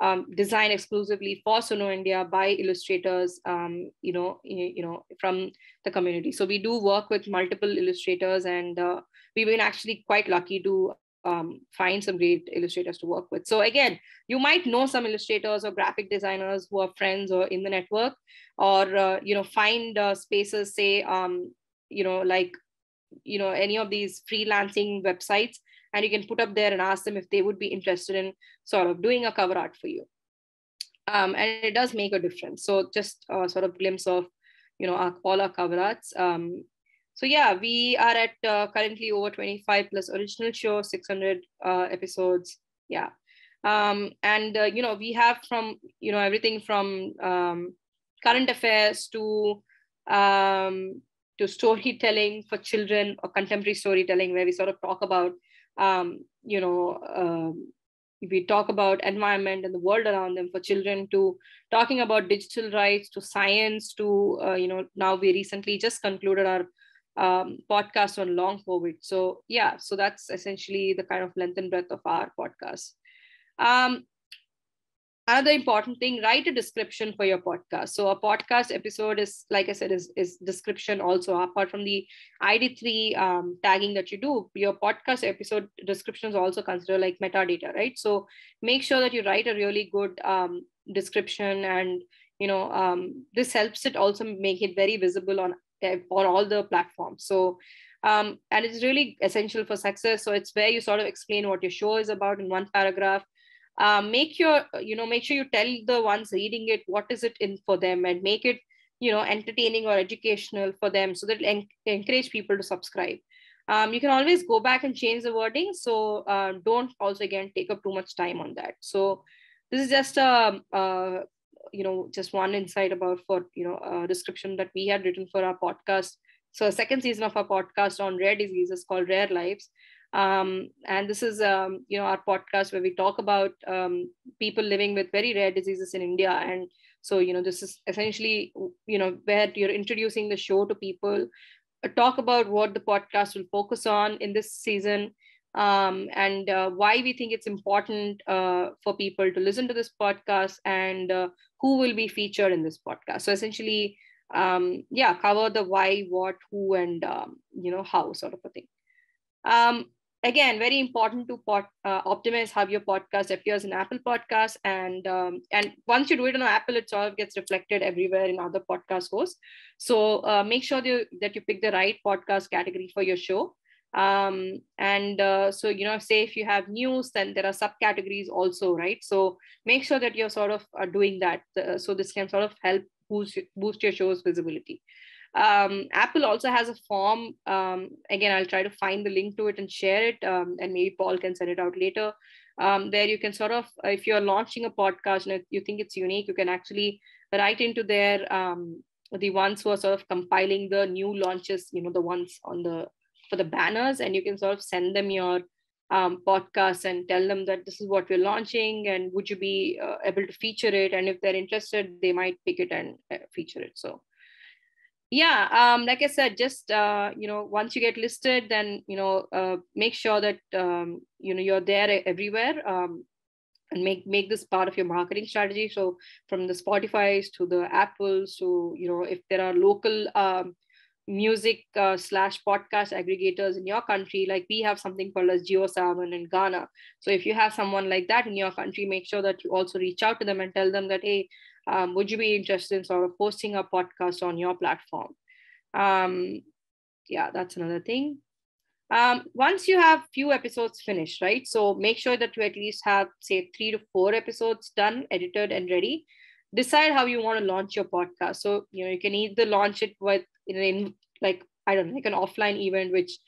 um, designed exclusively for Suno India by illustrators, um, you know, you, know, from the community. So we do work with multiple illustrators, and uh, we've been actually quite lucky to um, find some great illustrators to work with. So again, you might know some illustrators or graphic designers who are friends or in the network, or uh, you know find uh, spaces, say um, you know like you know any of these freelancing websites, and you can put up there and ask them if they would be interested in sort of doing a cover art for you. Um, and it does make a difference. So just a sort of glimpse of you know our, all our cover arts. Um, so yeah we are at uh, currently over 25 plus original shows 600 uh, episodes yeah um, and uh, you know we have from you know everything from um, current affairs to um, to storytelling for children or contemporary storytelling where we sort of talk about um, you know um, we talk about environment and the world around them for children to talking about digital rights to science to uh, you know now we recently just concluded our um, podcast on long COVID. So yeah, so that's essentially the kind of length and breadth of our podcast. Um, another important thing write a description for your podcast so a podcast episode is like i said is, is description also apart from the id3 um, tagging that you do your podcast episode descriptions also consider like metadata right so make sure that you write a really good um, description and you know um, this helps it also make it very visible on on all the platforms. So, um, and it's really essential for success. So it's where you sort of explain what your show is about in one paragraph. Um, make your, you know, make sure you tell the ones reading it what is it in for them, and make it, you know, entertaining or educational for them, so that en- encourage people to subscribe. Um, you can always go back and change the wording. So uh, don't also again take up too much time on that. So this is just a, a you know just one insight about for you know a description that we had written for our podcast so a second season of our podcast on rare diseases called rare lives um, and this is um, you know our podcast where we talk about um, people living with very rare diseases in india and so you know this is essentially you know where you're introducing the show to people uh, talk about what the podcast will focus on in this season um, and uh, why we think it's important uh, for people to listen to this podcast and uh, who will be featured in this podcast. So essentially, um, yeah, cover the why, what, who, and um, you know how sort of a thing. Again, very important to pot, uh, optimize how your podcast appears in Apple Podcasts, and um, and once you do it on Apple, it sort of gets reflected everywhere in other podcast hosts. So uh, make sure that you, that you pick the right podcast category for your show. Um, and uh, so you know say if you have news then there are subcategories also right? So make sure that you're sort of uh, doing that uh, so this can sort of help boost boost your show's visibility um, apple also has a form. Um, again i'll try to find the link to it and share it um, and maybe paul can send it out later. Um, there you can sort of if you're launching a podcast and you think it's unique you can actually write into there um, the ones who are sort of compiling the new launches you know the ones on the for the banners and you can sort of send them your um, podcast and tell them that this is what we're launching and would you be uh, able to feature it? And if they're interested they might pick it and uh, feature it. So yeah um, like i said just uh, you know once you get listed then you know uh, make sure that um, you know you're there everywhere um, and make make this part of your marketing strategy. So from the spotify's to the apples to you know if there are local um, music uh, slash podcast aggregators in your country like we have something called as geo JioSaavn in ghana so if you have someone like that in your country make sure that you also reach out to them and tell them that hey um, would you be interested in sort of posting a podcast on your platform? Um, yeah that's another thing. Um, once you have few episodes finished right? So make sure that you at least have say three to four episodes done edited and ready. Decide how you want to launch your podcast. So you know you can either launch it with in, like i don't know like an offline event which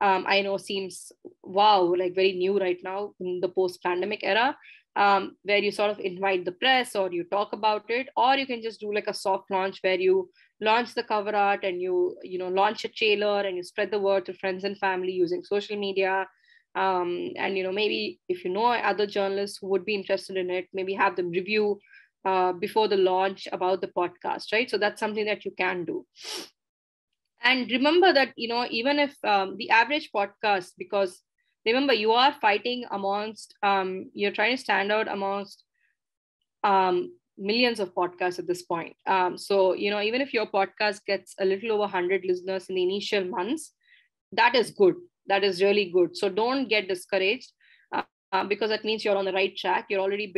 um, i know seems wow like very new right now in the post pandemic era um, where you sort of invite the press or you talk about it or you can just do like a soft launch where you launch the cover art and you you know launch a trailer and you spread the word to friends and family using social media. Um, and you know maybe if you know other journalists who would be interested in it maybe have them review uh, before the launch about the podcast right? So that's something that you can do. And remember that you know even if um, the average podcast because remember you are fighting amongst um, you're trying to stand out amongst um, millions of podcasts at this point. Um, so you know even if your podcast gets a little over 100 listeners in the initial months that is good. That is really good. So don't get discouraged uh, because that means you're on the right track. You're already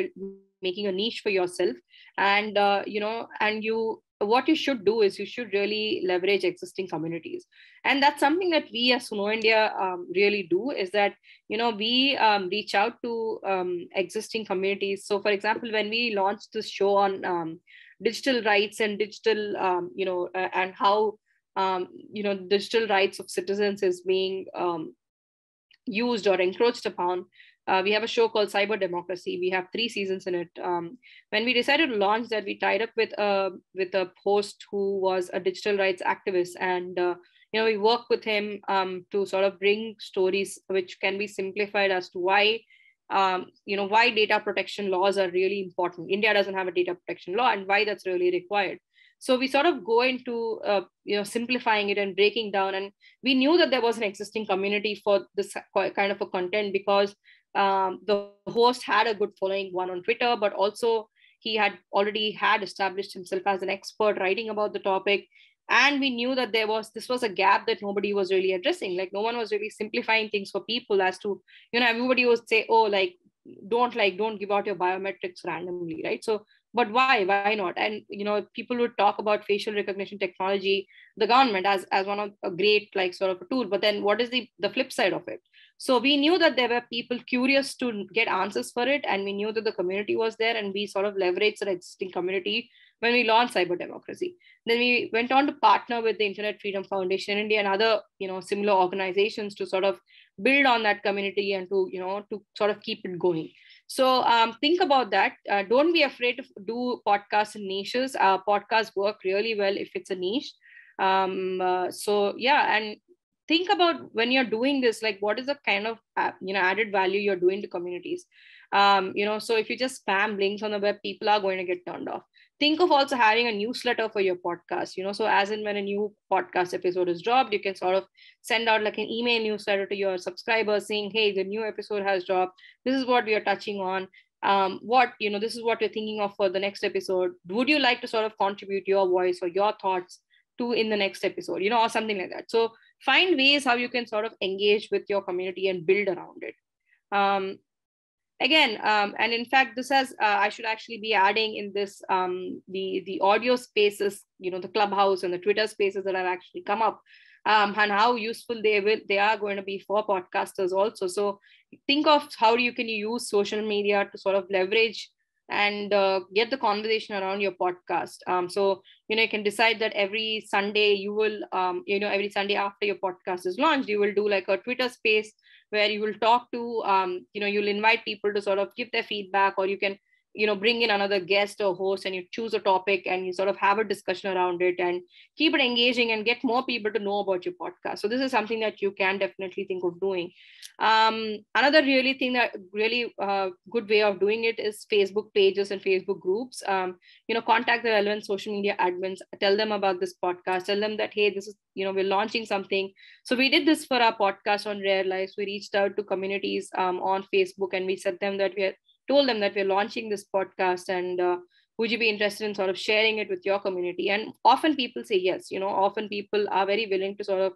making a niche for yourself. And uh, you know and you what you should do is you should really leverage existing communities. And that's something that we as Suno India um, really do is that you know we um, reach out to um, existing communities. So for example when we launched this show on um, digital rights and digital um, you know uh, and how um, you know digital rights of citizens is being used or encroached upon uh, we have a show called Cyber Democracy. We have three seasons in it. Um, when we decided to launch that, we tied up with a with a host who was a digital rights activist, and uh, you know we work with him um, to sort of bring stories which can be simplified as to why um, you know why data protection laws are really important. India doesn't have a data protection law, and why that's really required. So we sort of go into uh, you know simplifying it and breaking down, and we knew that there was an existing community for this kind of a content because um, the host had a good following one on twitter but also he had already had established himself as an expert writing about the topic. And we knew that there was this was a gap that nobody was really addressing. Like no one was really simplifying things for people as to you know everybody would say oh like don't like don't give out your biometrics randomly right? So but why why not? And you know people would talk about facial recognition technology the government as as one of a great like sort of a tool. But then what is the the flip side of it so we knew that there were people curious to get answers for it, and we knew that the community was there, and we sort of leveraged the existing community when we launched Cyber Democracy. Then we went on to partner with the Internet Freedom Foundation in India and other, you know, similar organizations to sort of build on that community and to, you know, to sort of keep it going. So um, think about that. Uh, don't be afraid to do podcasts in niches. Uh, podcasts work really well if it's a niche. Um, uh, so yeah, and think about when you're doing this like what is the kind of uh, you know added value you're doing to communities? Um, you know so if you just spam links on the web people are going to get turned off. Think of also having a newsletter for your podcast you know so as in when a new podcast episode is dropped you can sort of send out like an email newsletter to your subscribers saying hey the new episode has dropped. This is what we are touching on. Um, what you know this is what you're thinking of for the next episode. Would you like to sort of contribute your voice or your thoughts to in the next episode? You know or something like that. So find ways how you can sort of engage with your community and build around it. Um, again um, and in fact this has uh, i should actually be adding in this um, the the audio spaces you know the clubhouse and the twitter spaces that have actually come up um, and how useful they will they are going to be for podcasters also. So think of how you can use social media to sort of leverage and uh, get the conversation around your podcast. Um, so you know you can decide that every sunday you will um, you know every sunday after your podcast is launched you will do like a twitter space where you will talk to um, you know you'll invite people to sort of give their feedback or you can you know bring in another guest or host and you choose a topic and you sort of have a discussion around it and keep it engaging and get more people to know about your podcast. So this is something that you can definitely think of doing um, another really thing that really uh, good way of doing it is facebook pages and facebook groups. Um, you know contact the relevant social media admins tell them about this podcast tell them that hey this is you know we're launching something. So we did this for our podcast on rare lives. We reached out to communities um, on facebook and we said them that we told them that we're launching this podcast and uh, would you be interested in sort of sharing it with your community? And often people say yes you know often people are very willing to sort of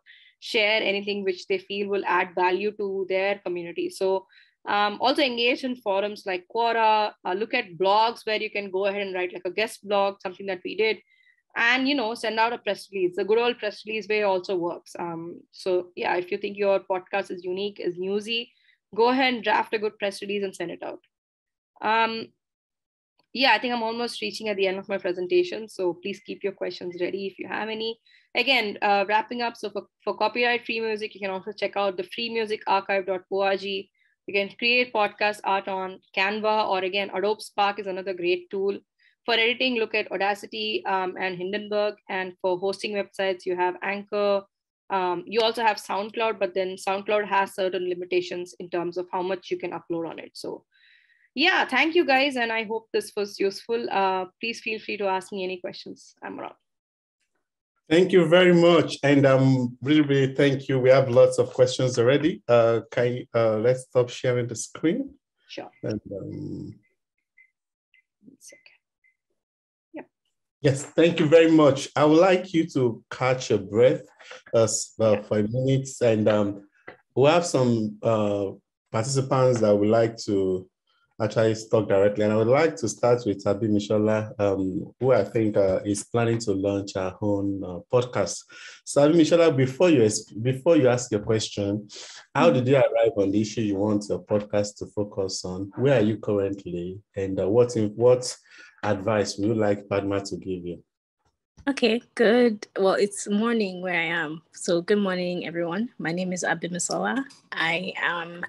share anything which they feel will add value to their community. So um, also engage in forums like quora uh, look at blogs where you can go ahead and write like a guest blog something that we did and you know send out a press release. The good old press release way also works. Um, so yeah if you think your podcast is unique is newsy go ahead and draft a good press release and send it out. Um, yeah i think i'm almost reaching at the end of my presentation so please keep your questions ready if you have any again uh, wrapping up so for, for copyright free music you can also check out the freemusicarchive.org you can create podcast art on canva or again adobe spark is another great tool for editing, look at Audacity um, and Hindenburg. And for hosting websites, you have Anchor. Um, you also have SoundCloud, but then SoundCloud has certain limitations in terms of how much you can upload on it. So, yeah, thank you guys. And I hope this was useful. Uh, please feel free to ask me any questions. I'm around. Thank you very much. And um, really, really thank you. We have lots of questions already. Uh, can you, uh, let's stop sharing the screen. Sure. And, um, Yes, thank you very much. I would like you to catch your breath uh, uh, for a minute, and um, we have some uh, participants that would like to actually talk directly. And I would like to start with Abi Mishola, um, who I think uh, is planning to launch her own uh, podcast. So Abi Mishola, before you before you ask your question, how did you arrive on the issue you want your podcast to focus on? Where are you currently, and uh, what what advice would you like Padma to give you? Okay, good. Well, it's morning where I am. So, good morning, everyone. My name is Abdi Masola. I am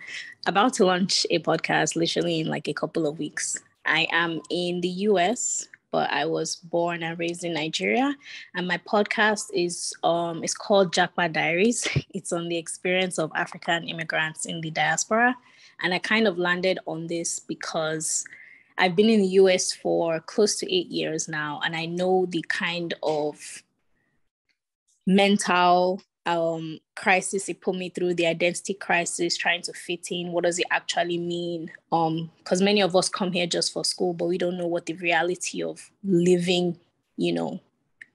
about to launch a podcast literally in like a couple of weeks. I am in the US, but I was born and raised in Nigeria. And my podcast is um it's called Japa Diaries. It's on the experience of African immigrants in the diaspora. And I kind of landed on this because I've been in the US for close to eight years now, and I know the kind of mental um, crisis it put me through, the identity crisis, trying to fit in. What does it actually mean? Because um, many of us come here just for school, but we don't know what the reality of living, you know,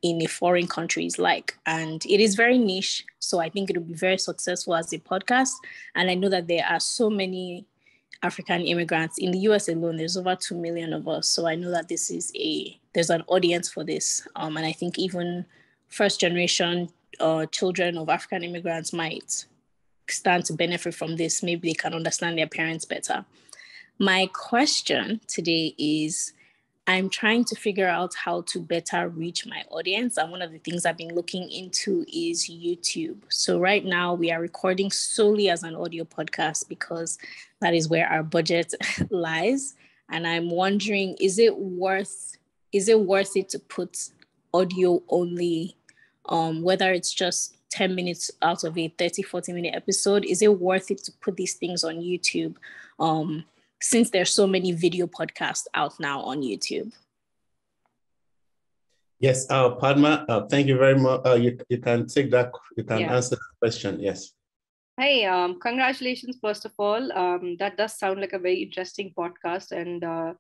in a foreign country is like. And it is very niche. So I think it will be very successful as a podcast. And I know that there are so many African immigrants in the US alone. There's over 2 million of us. So I know that this is a, there's an audience for this. Um, and I think even first generation uh, children of African immigrants might stand to benefit from this. Maybe they can understand their parents better. My question today is I'm trying to figure out how to better reach my audience. And one of the things I've been looking into is YouTube. So, right now, we are recording solely as an audio podcast because that is where our budget lies. And I'm wondering, is it worth is it worth it to put audio only, um, whether it's just 10 minutes out of a 30, 40 minute episode? Is it worth it to put these things on YouTube? Um, since there's so many video podcasts out now on YouTube? Yes, uh, Padma, uh, thank you very much. Uh, you, you can take that, you can yeah. answer the question, yes. Hey, um, congratulations, first of all. Um, that does sound like a very interesting podcast. And uh,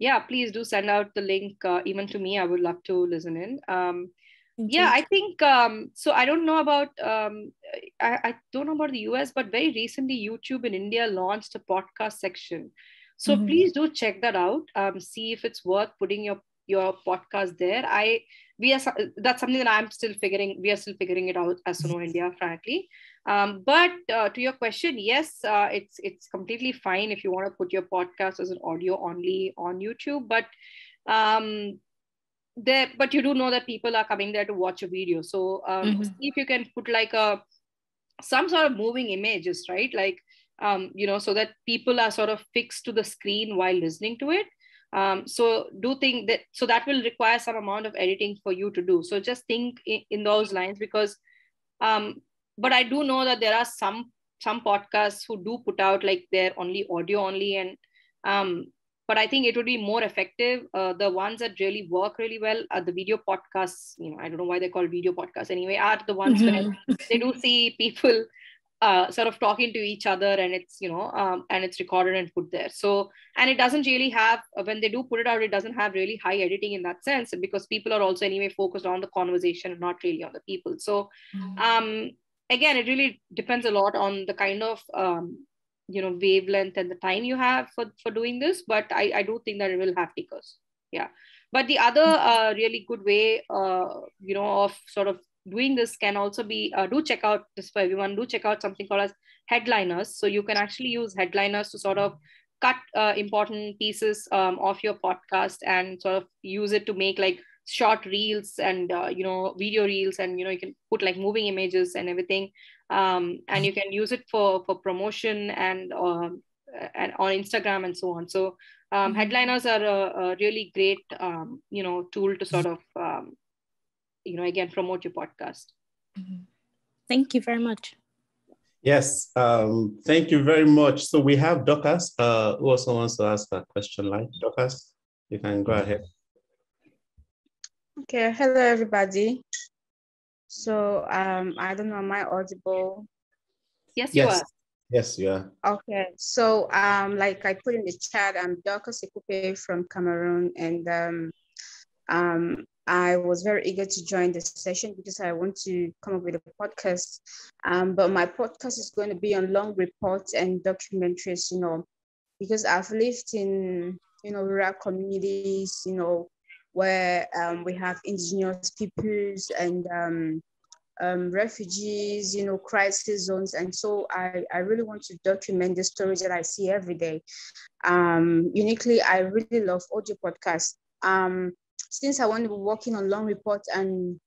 yeah, please do send out the link uh, even to me. I would love to listen in. Um, yeah i think um, so i don't know about um, I, I, don't know about the us but very recently youtube in india launched a podcast section. So mm-hmm. please do check that out um, see if it's worth putting your your podcast there. I we are that's something that i'm still figuring we are still figuring it out as Suno india frankly. Um, but uh, to your question yes uh, it's it's completely fine if you want to put your podcast as an audio only on youtube but um, there but you do know that people are coming there to watch a video. So um, mm-hmm. see if you can put like a some sort of moving images right? Like um, you know so that people are sort of fixed to the screen while listening to it. Um, so do think that so that will require some amount of editing for you to do. So just think in, in those lines because um, but i do know that there are some some podcasts who do put out like they're only audio only and um, but I think it would be more effective. Uh, the ones that really work really well are the video podcasts. You know, I don't know why they're called video podcasts anyway. Are the ones mm-hmm. where they do see people uh, sort of talking to each other and it's you know um, and it's recorded and put there so and it doesn't really have when they do put it out it doesn't have really high editing in that sense because people are also anyway focused on the conversation and not really on the people so mm-hmm. um, again it really depends a lot on the kind of um, you know wavelength and the time you have for for doing this but i i do think that it will have takers. Yeah. But the other uh, really good way uh, you know of sort of doing this can also be uh, do check out this for everyone do check out something called as headliners. So you can actually use headliners to sort of cut uh, important pieces um, of your podcast and sort of use it to make like short reels and uh, you know video reels and you know you can put like moving images and everything. Um, and you can use it for for promotion and um, and on instagram and so on. So um, mm-hmm. headliners are a, a really great um, you know tool to sort of um, you know again promote your podcast. Mm-hmm. thank you very much. Yes um, thank you very much. So we have Dorcas uh, who also wants to ask a question like Dorcas you can go ahead okay hello everybody. So um i don't know am i audible? Yes you are. Yes, you are. Okay, so um, like I put in the chat, I'm Dorcas Ekupe from Cameroon, and um, um, I was very eager to join this session because I want to come up with a podcast. Um, but my podcast is going to be on long reports and documentaries, you know, because I've lived in, you know, rural communities, you know, where um, we have indigenous peoples and um, um, refugees, you know, crisis zones. And so I, I really want to document the stories that I see every day. Um, uniquely, I really love audio podcasts. Um, since I want to be working on long reports and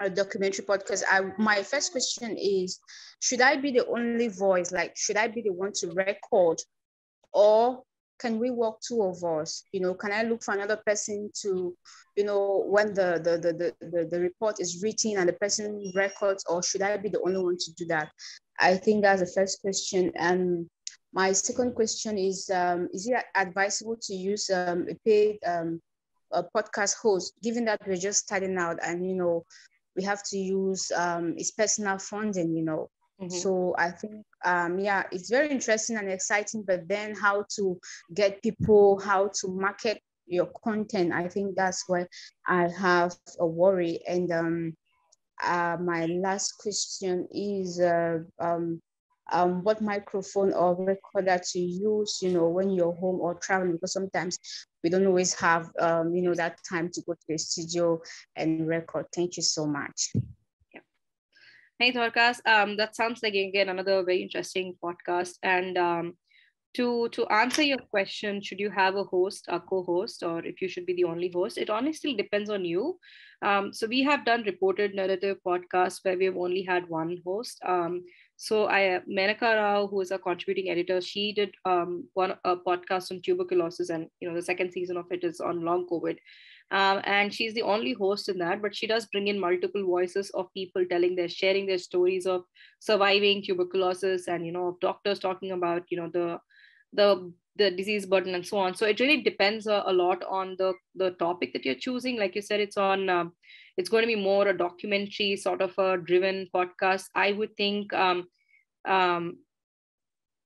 a documentary podcast, I my first question is, should I be the only voice? Like, should I be the one to record, or can we work two of us? You know, can I look for another person to, you know, when the the the the, the, report is written and the person records, or should I be the only one to do that? I think that's the first question. And my second question is, um, is it advisable to use um, a paid um, a podcast host, given that we're just starting out and, you know, we have to use um, its personal funding, you know. Mm-hmm. So I think, um, yeah, it's very interesting and exciting, but then how to get people, how to market your content, I think that's where I have a worry. And um, uh, my last question is, uh, um, um, what microphone or recorder to use, you know, when you're home or traveling, because sometimes we don't always have, um, you know, that time to go to the studio and record. Thank you so much. Hey, Dorcas. Um, that sounds like, again, another very interesting podcast. And um, to, to answer your question, should you have a host, a co-host, or if you should be the only host, it honestly depends on you. Um, so we have done reported narrative podcasts where we've only had one host. Um, so I Menaka Rao, who is a contributing editor, she did um, one a podcast on tuberculosis, and you know the second season of it is on long COVID. Um, and she's the only host in that, but she does bring in multiple voices of people telling their sharing their stories of surviving tuberculosis, and you know doctors talking about you know the the the disease burden and so on. So it really depends a, a lot on the the topic that you're choosing. Like you said, it's on. Um, it's going to be more a documentary sort of a driven podcast i would think um, um,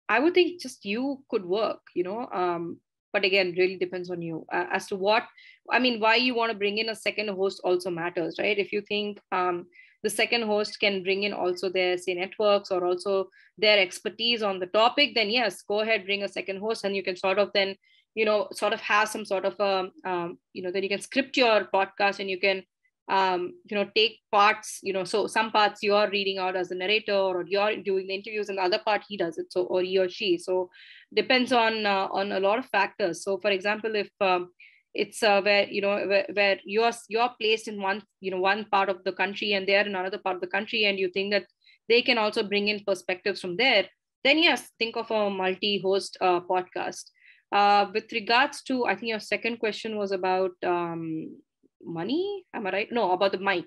i would think just you could work you know um, but again really depends on you uh, as to what i mean why you want to bring in a second host also matters right? If you think um, the second host can bring in also their say networks or also their expertise on the topic then yes go ahead bring a second host and you can sort of then you know sort of have some sort of a um, you know then you can script your podcast and you can um, you know take parts you know so some parts you're reading out as a narrator or you're doing the interviews and the other part he does it so or he or she. So depends on uh, on a lot of factors. So for example if um, it's uh, where you know where, where you're you're placed in one you know one part of the country and they're in another part of the country and you think that they can also bring in perspectives from there then yes think of a multi-host uh, podcast. Uh, with regards to i think your second question was about um, money? Am i right? No about the mic.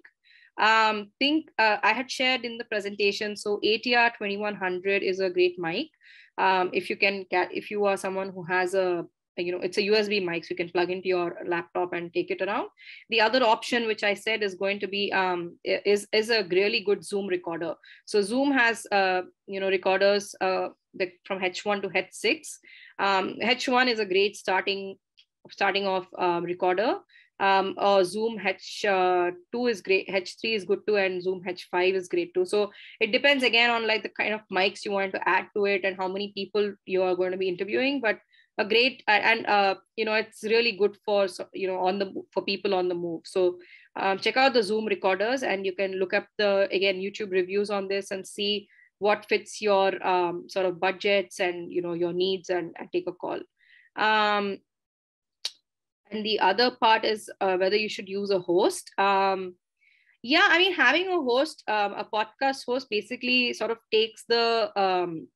Um think uh, i had shared in the presentation so atr 2100 is a great mic. Um, if you can get if you are someone who has a you know it's a usb mic so you can plug into your laptop and take it around. The other option which i said is going to be um, is is a really good zoom recorder. So zoom has uh, you know recorders uh, the, from h1 to h6 um, h1 is a great starting starting off um, recorder um, uh, Zoom H2 uh, is great, H3 is good too, and Zoom H5 is great too. So it depends again on like the kind of mics you want to add to it and how many people you are going to be interviewing. But a great and uh, you know it's really good for you know on the for people on the move. So um, check out the Zoom recorders, and you can look up the again YouTube reviews on this and see what fits your um, sort of budgets and you know your needs and, and take a call. Um, the other part is uh, whether you should use a host. Um, yeah i mean having a host um, a podcast host basically sort of takes the um,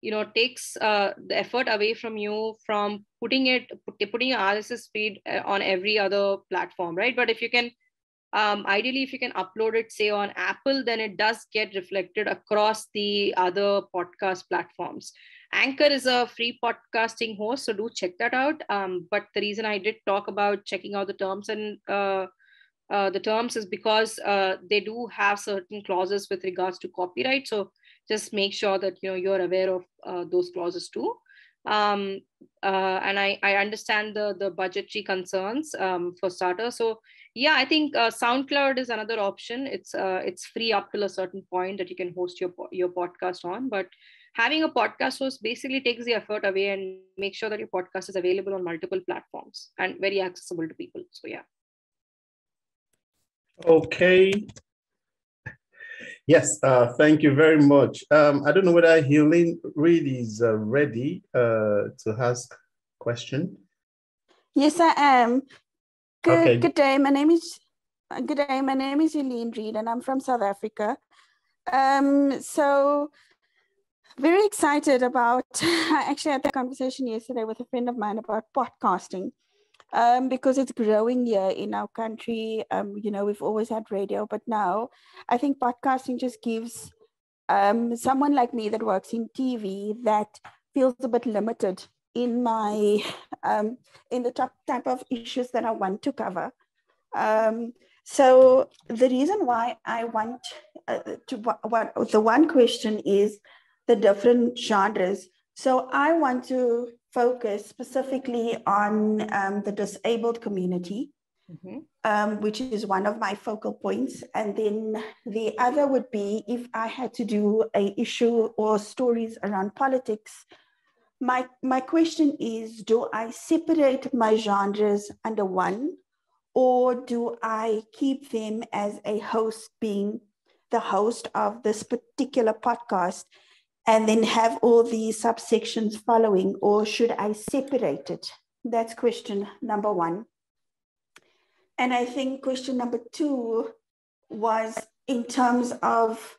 you know takes uh, the effort away from you from putting it putting your rss feed uh, on every other platform right? But if you can um, ideally if you can upload it say on apple then it does get reflected across the other podcast platforms Anchor is a free podcasting host, so do check that out. Um, but the reason I did talk about checking out the terms and uh, uh, the terms is because uh, they do have certain clauses with regards to copyright. So just make sure that you know you're aware of uh, those clauses too. Um, uh, and I, I understand the the budgetary concerns um, for starters. So yeah, I think uh, SoundCloud is another option. It's it's free up till a certain point that you can host your your podcast on, but having a podcast host basically takes the effort away and make sure that your podcast is available on multiple platforms and very accessible to people. So yeah. Okay. Yes uh, thank you very much. Um, i don't know whether Helene Reed is uh, ready uh, to ask question. Yes i am. Good, okay. good day. My name is good day. My name is Helene Reed and i'm from south africa. Um, so very excited about, I actually had a conversation yesterday with a friend of mine about podcasting um, because it's growing here in our country. Um, you know, we've always had radio, but now I think podcasting just gives um, someone like me that works in TV that feels a bit limited in my um, in the top type of issues that I want to cover. Um, so the reason why I want uh, to what the one question is the different genres. So I want to focus specifically on um, the disabled community, mm-hmm. um, which is one of my focal points. And then the other would be if I had to do a issue or stories around politics. My, my question is, do I separate my genres under one or do I keep them as a host being the host of this particular podcast and then have all these subsections following, or should I separate it? That's question number one. And I think question number two was in terms of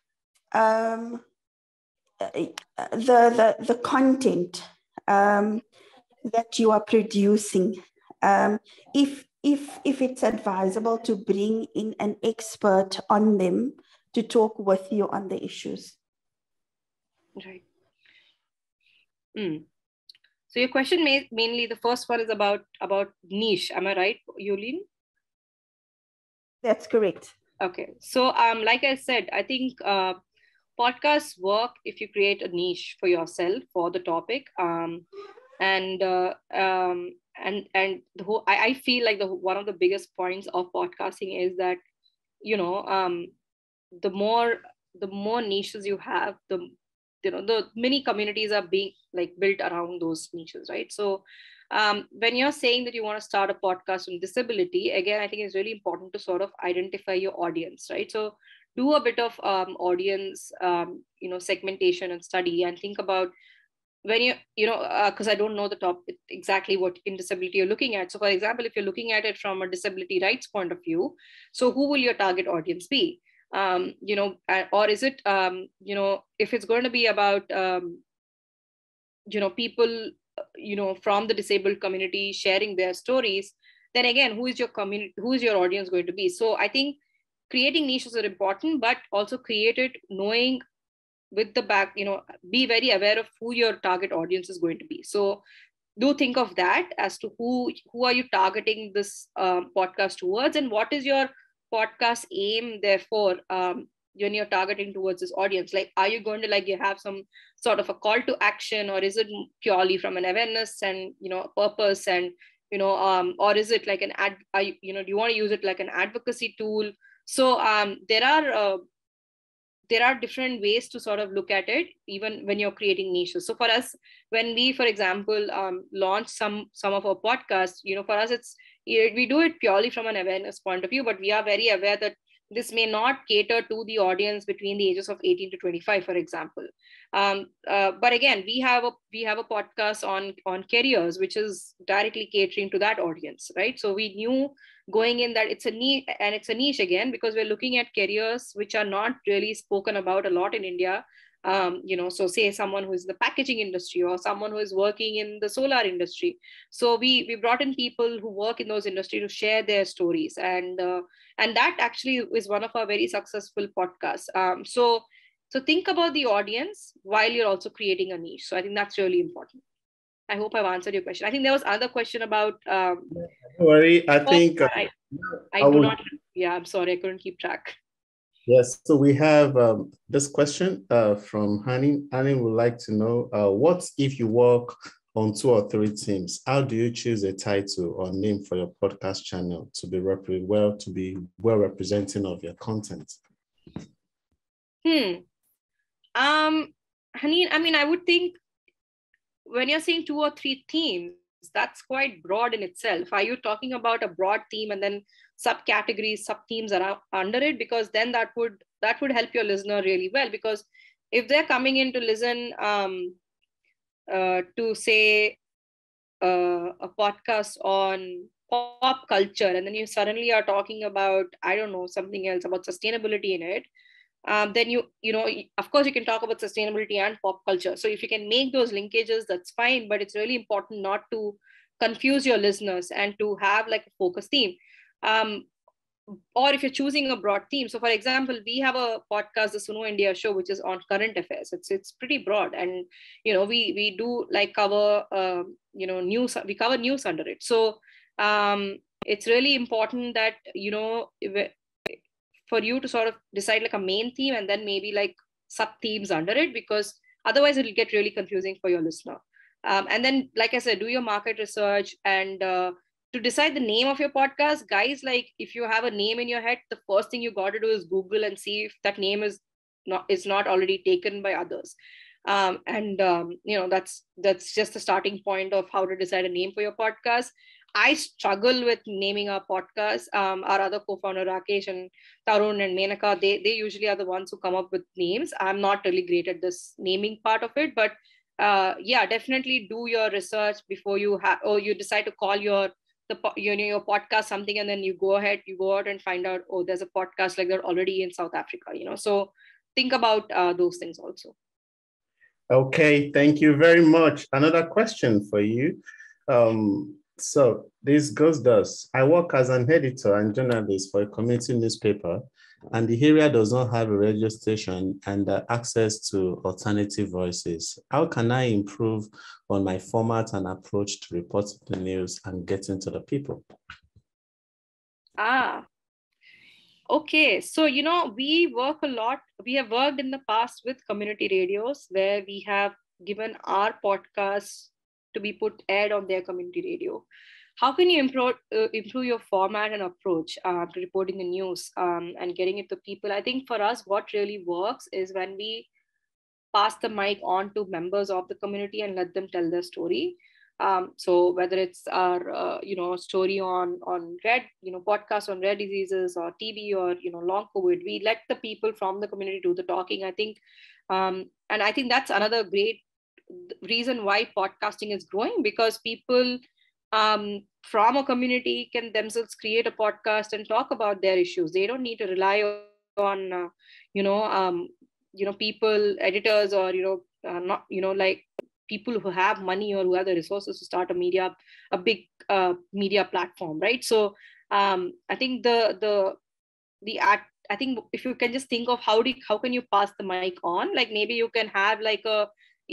um, the, the, the content um, that you are producing. Um, if, if, if it's advisable to bring in an expert on them to talk with you on the issues. Right. Mm. So your question may, mainly the first one is about about niche. Am I right, Yulin? That's correct. Okay. So um, like I said, I think uh, podcasts work if you create a niche for yourself for the topic. Um, and uh, um, and and the whole I, I feel like the one of the biggest points of podcasting is that you know um, the more the more niches you have, the you know the many communities are being like built around those niches right? So um, when you're saying that you want to start a podcast on disability again i think it's really important to sort of identify your audience right? So do a bit of um, audience um, you know segmentation and study and think about when you you know because uh, i don't know the top exactly what in disability you're looking at. So for example if you're looking at it from a disability rights point of view so who will your target audience be um, you know, or is it, um, you know, if it's going to be about, um, you know, people, you know, from the disabled community sharing their stories, then again, who is your community, who is your audience going to be? So I think creating niches are important, but also create it knowing with the back, you know, be very aware of who your target audience is going to be. So do think of that as to who who are you targeting this um, podcast towards and what is your podcast aim therefore um, when you're targeting towards this audience like are you going to like you have some sort of a call to action or is it purely from an awareness and you know purpose and you know um, or is it like an ad you, you know do you want to use it like an advocacy tool? So um, there are uh, there are different ways to sort of look at it even when you're creating niches. So for us when we for example um, launch some some of our podcasts you know for us it's we do it purely from an awareness point of view but we are very aware that this may not cater to the audience between the ages of 18 to 25 for example. Um, uh, but again we have a we have a podcast on on careers which is directly catering to that audience right? So we knew going in that it's a niche and it's a niche again because we're looking at careers which are not really spoken about a lot in india um, you know so say someone who is in the packaging industry or someone who is working in the solar industry. So we we brought in people who work in those industries to share their stories. And uh, and that actually is one of our very successful podcasts. Um, so so think about the audience while you're also creating a niche. So i think that's really important. I hope i've answered your question. I think there was another question about um, don't worry. I think uh, I, I, I do would... not yeah i'm sorry i couldn't keep track Yes, so we have um, this question uh, from Hani. Hani would like to know uh, what if you work on two or three teams? How do you choose a title or name for your podcast channel to be well to be well representing of your content? Hmm. Um, Hani, I mean, I would think when you're saying two or three themes, that's quite broad in itself. Are you talking about a broad theme and then subcategories sub themes around under it because then that would that would help your listener really well. Because if they're coming in to listen um, uh, to say uh, a podcast on pop culture and then you suddenly are talking about i don't know something else about sustainability in it um, then you you know of course you can talk about sustainability and pop culture. So if you can make those linkages that's fine but it's really important not to confuse your listeners and to have like a focus theme um, or if you're choosing a broad theme. So for example we have a podcast the suno india show which is on current affairs. It's it's pretty broad. And you know we we do like cover uh, you know news we cover news under it. So um, it's really important that you know for you to sort of decide like a main theme and then maybe like sub themes under it because otherwise it'll get really confusing for your listener. Um, and then like i said do your market research and uh, to decide the name of your podcast guys like if you have a name in your head the first thing you got to do is google and see if that name is not is not already taken by others. Um, and um, you know that's that's just the starting point of how to decide a name for your podcast. I struggle with naming our podcast. Um, our other co-founder rakesh and tarun and menaka they they usually are the ones who come up with names. I'm not really great at this naming part of it but uh, yeah definitely do your research before you have or you decide to call your the you know your podcast something and then you go ahead you go out and find out oh there's a podcast like that already in south africa you know. So think about uh, those things also. Okay thank you very much. Another question for you. Um, so this goes thus i work as an editor and journalist for a community newspaper and the area does not have a radio station and uh, access to alternative voices. How can I improve on my format and approach to reporting the news and getting to the people? Ah, okay. So, you know, we work a lot. We have worked in the past with community radios where we have given our podcasts to be put aired on their community radio. How can you improve uh, improve your format and approach uh, to reporting the news um, and getting it to people? I think for us what really works is when we pass the mic on to members of the community and let them tell their story. Um, so whether it's our uh, you know story on on red you know podcast on rare diseases or tb or you know long covid we let the people from the community do the talking i think. Um, and i think that's another great reason why podcasting is growing because people um, from a community can themselves create a podcast and talk about their issues. They don't need to rely on, uh, you know, um, you know, people, editors, or you know, uh, not, you know, like people who have money or who have the resources to start a media, a big uh, media platform, right? So um, I think the the the act. I think if you can just think of how do how can you pass the mic on, like maybe you can have like a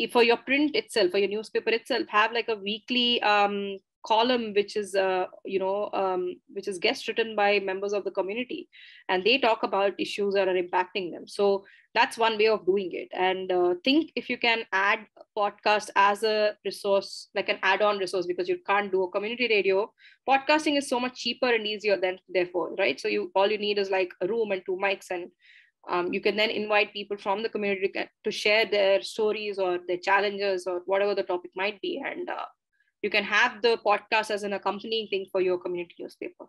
for your print itself for your newspaper itself have like a weekly um, column which is uh, you know um, which is guest written by members of the community. And they talk about issues that are impacting them. So that's one way of doing it. And uh, think if you can add podcast as a resource like an add-on resource because you can't do a community radio. Podcasting is so much cheaper and easier than therefore right? So you all you need is like a room and two mics and um, you can then invite people from the community to share their stories or their challenges or whatever the topic might be and uh, you can have the podcast as an accompanying thing for your community newspaper.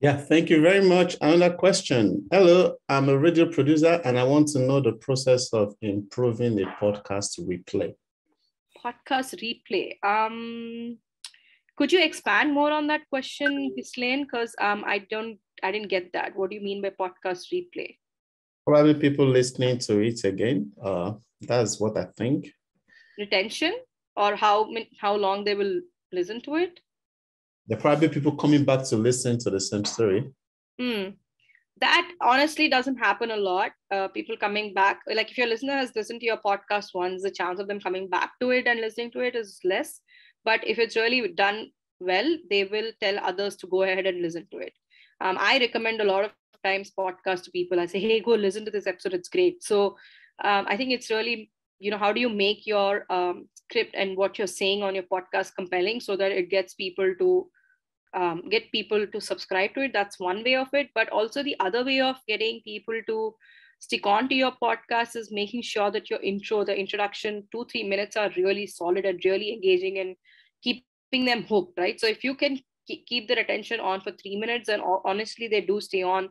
Yeah, thank you very much. Another question. Hello, I'm a radio producer and I want to know the process of improving the podcast replay. Podcast replay. Um, could you expand more on that question, Ghislaine? Because um, I don't, I didn't get that. What do you mean by podcast replay? Probably people listening to it again. Uh, that's what I think. Retention or how how long they will listen to it there probably people coming back to listen to the same story mm. that honestly doesn't happen a lot uh, people coming back like if your listener has listened to your podcast once the chance of them coming back to it and listening to it is less but if it's really done well they will tell others to go ahead and listen to it um, i recommend a lot of times podcast to people. I say hey go listen to this episode. It's great. So um, i think it's really you know how do you make your um, script and what you're saying on your podcast compelling so that it gets people to um, get people to subscribe to it. That's one way of it. But also the other way of getting people to stick on to your podcast is making sure that your intro the introduction two three minutes are really solid and really engaging and keeping them hooked right? So if you can keep their attention on for three minutes and honestly they do stay on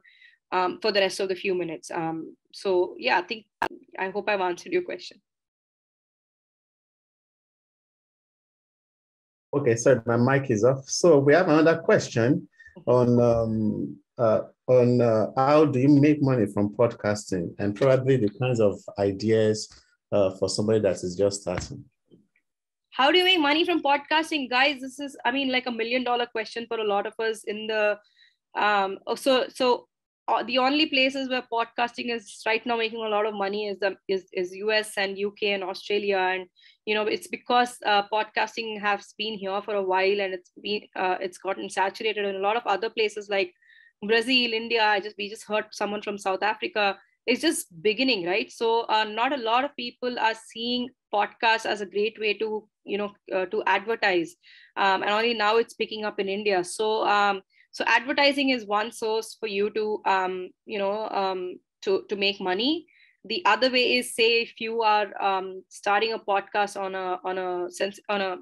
um, for the rest of the few minutes um, so yeah i think i hope i've answered your question Okay, sorry, my mic is off. So we have another question on um, uh, on uh, how do you make money from podcasting and probably the kinds of ideas uh, for somebody that is just starting. How do you make money from podcasting, guys? This is, I mean, like a million dollar question for a lot of us in the. Um, oh, so so uh, the only places where podcasting is right now making a lot of money is the is, is US and UK and Australia and you know it's because uh, podcasting has been here for a while and it's been uh, it's gotten saturated in a lot of other places like brazil india i just we just heard someone from south africa it's just beginning right? So uh, not a lot of people are seeing podcasts as a great way to you know uh, to advertise. Um, and only now it's picking up in india. So um, so advertising is one source for you to um, you know um, to to make money. The other way is say if you are um, starting a podcast on a on a sense on a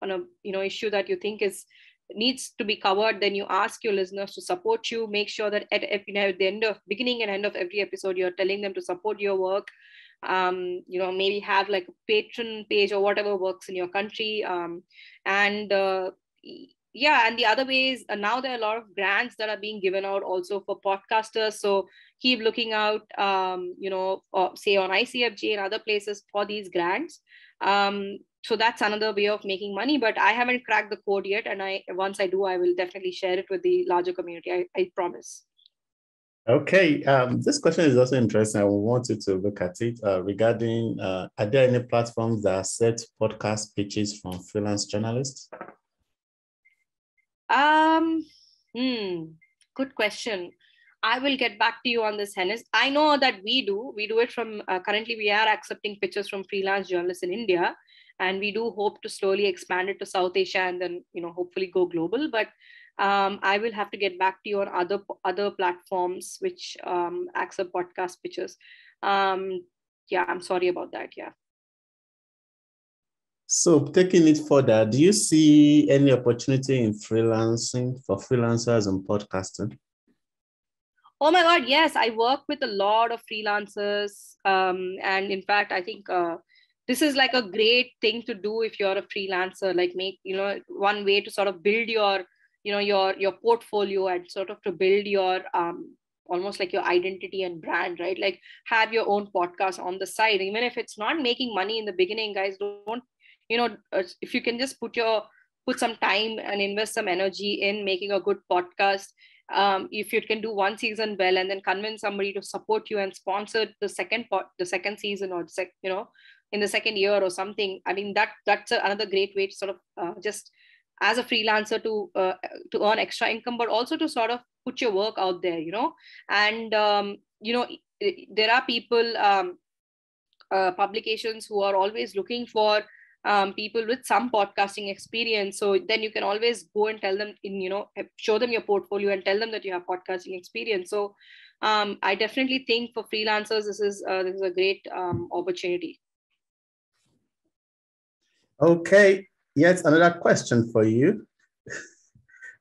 on a you know issue that you think is needs to be covered then you ask your listeners to support you. Make sure that at, at, you know, at the end of beginning and end of every episode you're telling them to support your work. Um, you know maybe have like a Patreon page or whatever works in your country. Um, and uh, yeah and the other ways uh, now there are a lot of grants that are being given out also for podcasters. So keep looking out um, you know say on icfj and other places for these grants. Um, so that's another way of making money but i haven't cracked the code yet and i once i do i will definitely share it with the larger community i, I promise Okay, um, this question is also interesting. I want you to look at it uh, regarding uh, are there any platforms that set podcast pitches from freelance journalists? Um, hmm, good question. I will get back to you on this, Hennis. I know that we do. We do it from uh, currently, we are accepting pitches from freelance journalists in India, and we do hope to slowly expand it to South Asia and then, you know, hopefully go global. But um, I will have to get back to you on other other platforms which um, accept podcast pitches. Um, yeah, I'm sorry about that. Yeah. So taking it further, do you see any opportunity in freelancing for freelancers and podcasting? Oh my God, yes. I work with a lot of freelancers. Um, and in fact, I think uh, this is like a great thing to do if you're a freelancer, like make, you know, one way to sort of build your, you know, your, your portfolio and sort of to build your, um, almost like your identity and brand, right? Like have your own podcast on the side. Even if it's not making money in the beginning, guys, don't you know uh, if you can just put your put some time and invest some energy in making a good podcast um, if you can do one season well and then convince somebody to support you and sponsor the second part the second season or sec, you know in the second year or something i mean that that's another great way to sort of uh, just as a freelancer to uh, to earn extra income but also to sort of put your work out there you know? And um, you know there are people um, uh, publications who are always looking for um, people with some podcasting experience. So then you can always go and tell them in you know show them your portfolio and tell them that you have podcasting experience. So um, i definitely think for freelancers this is uh, this is a great um, opportunity okay yes, another question for you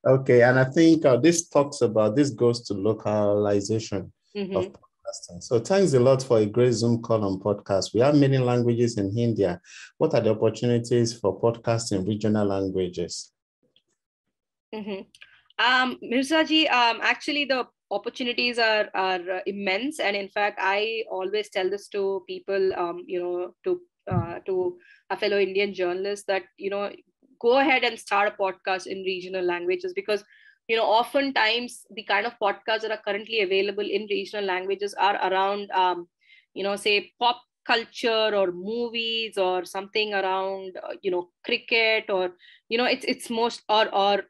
okay and i think uh, this talks about this goes to localization mm-hmm. of podcasting. So thanks a lot for a great Zoom call on podcast. We have many languages in India. What are the opportunities for podcasting regional languages? Mm-hmm. Um, Mirzaji, um, actually the opportunities are, are immense. And in fact, I always tell this to people, um, you know, to, uh, to a fellow Indian journalist that, you know, go ahead and start a podcast in regional languages because you know oftentimes the kind of podcasts that are currently available in regional languages are around um, you know say pop culture or movies or something around uh, you know cricket or you know it's it's most or or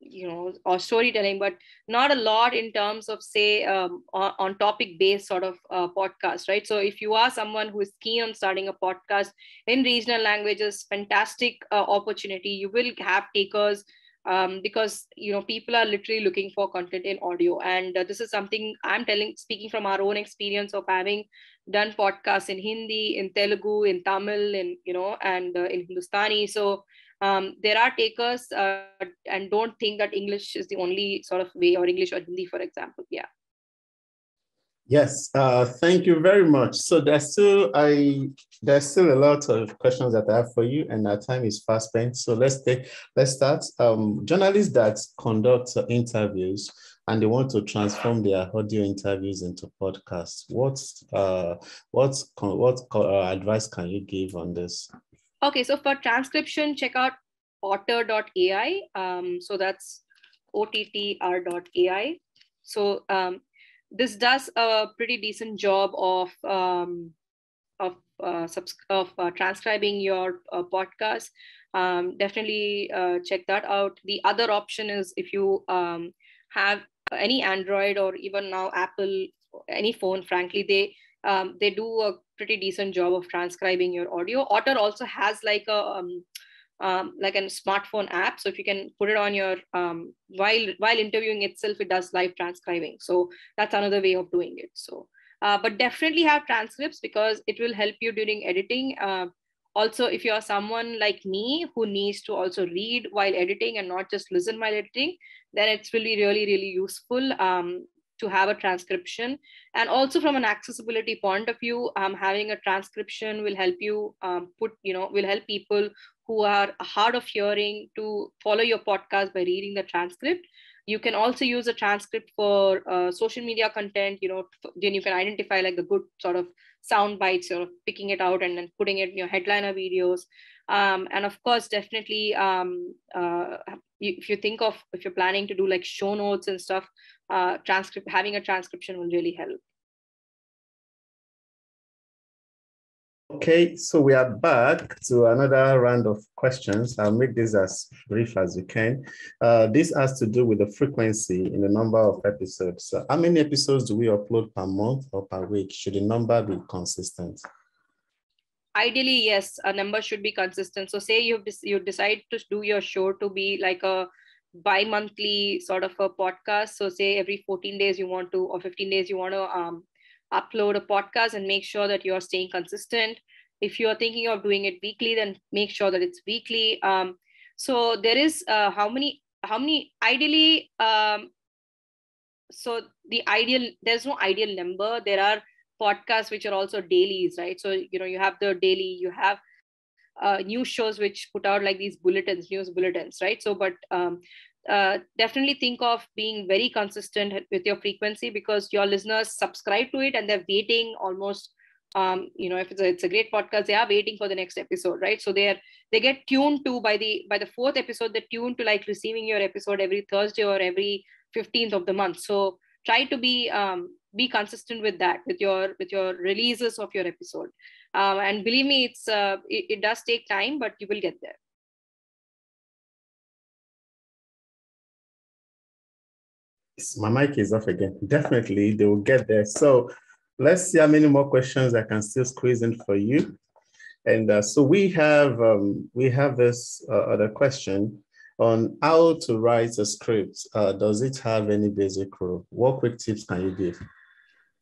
you know or storytelling but not a lot in terms of say um, on, on topic based sort of uh, podcast right? So if you are someone who is keen on starting a podcast in regional languages fantastic uh, opportunity. You will have takers um, because you know people are literally looking for content in audio. And uh, this is something i'm telling speaking from our own experience of having done podcasts in hindi in telugu in tamil in you know and uh, in hindustani. So um, there are takers uh, and don't think that english is the only sort of way or english or hindi for example yeah Yes, uh, thank you very much. So there's still I there's still a lot of questions that I have for you, and our time is fast spent. So let's take let's start. Um, journalists that conduct interviews and they want to transform their audio interviews into podcasts. What uh, what what uh, advice can you give on this? Okay, so for transcription, check out otter.ai. Um, so that's otter.ai. So um, this does a pretty decent job of um, of uh, of uh, transcribing your uh, podcast. Um, definitely uh, check that out. The other option is if you um, have any Android or even now Apple, any phone, frankly, they um, they do a pretty decent job of transcribing your audio. Otter also has like a um, um, like a smartphone app. So if you can put it on your um, while while interviewing itself, it does live transcribing. So that's another way of doing it. So, uh, but definitely have transcripts because it will help you during editing. Uh, also, if you are someone like me who needs to also read while editing and not just listen while editing, then it's really really really useful. To have a transcription. And also from an accessibility point of view um, having a transcription will help you um, put you know will help people who are hard of hearing to follow your podcast by reading the transcript. You can also use a transcript for uh, social media content you know then you can identify like the good sort of sound bites of picking it out and then putting it in your headliner videos. Um, and of course definitely um, uh, if you think of if you're planning to do like show notes and stuff uh, transcript having a transcription will really help Okay, so we are back to another round of questions. I'll make this as brief as we can. Uh, this has to do with the frequency in the number of episodes. So how many episodes do we upload per month or per week? Should the number be consistent? Ideally, yes, a number should be consistent. So say you you decide to do your show to be like a bi-monthly sort of a podcast. So say every 14 days you want to, or 15 days you want to um, upload a podcast and make sure that you're staying consistent. If you're thinking of doing it weekly, then make sure that it's weekly. Um, so there is uh, how many how many ideally um, so the ideal there's no ideal number there are podcasts which are also dailies right so you know you have the daily you have uh, news shows which put out like these bulletins news bulletins right? So but um, uh, definitely think of being very consistent with your frequency because your listeners subscribe to it and they're waiting almost um, you know if it's a, it's a great podcast they are waiting for the next episode right? So they're they get tuned to by the by the fourth episode they're tuned to like receiving your episode every thursday or every 15th of the month. So try to be um, be consistent with that with your with your releases of your episode. Um, and believe me it's uh, it, it does take time but you will get there. My mic is off again. Definitely they will get there. So let's see how many more questions i can still squeeze in for you. And uh, so we have um, we have this uh, other question on how to write a script. Uh, does it have any basic rule? What quick tips can you give?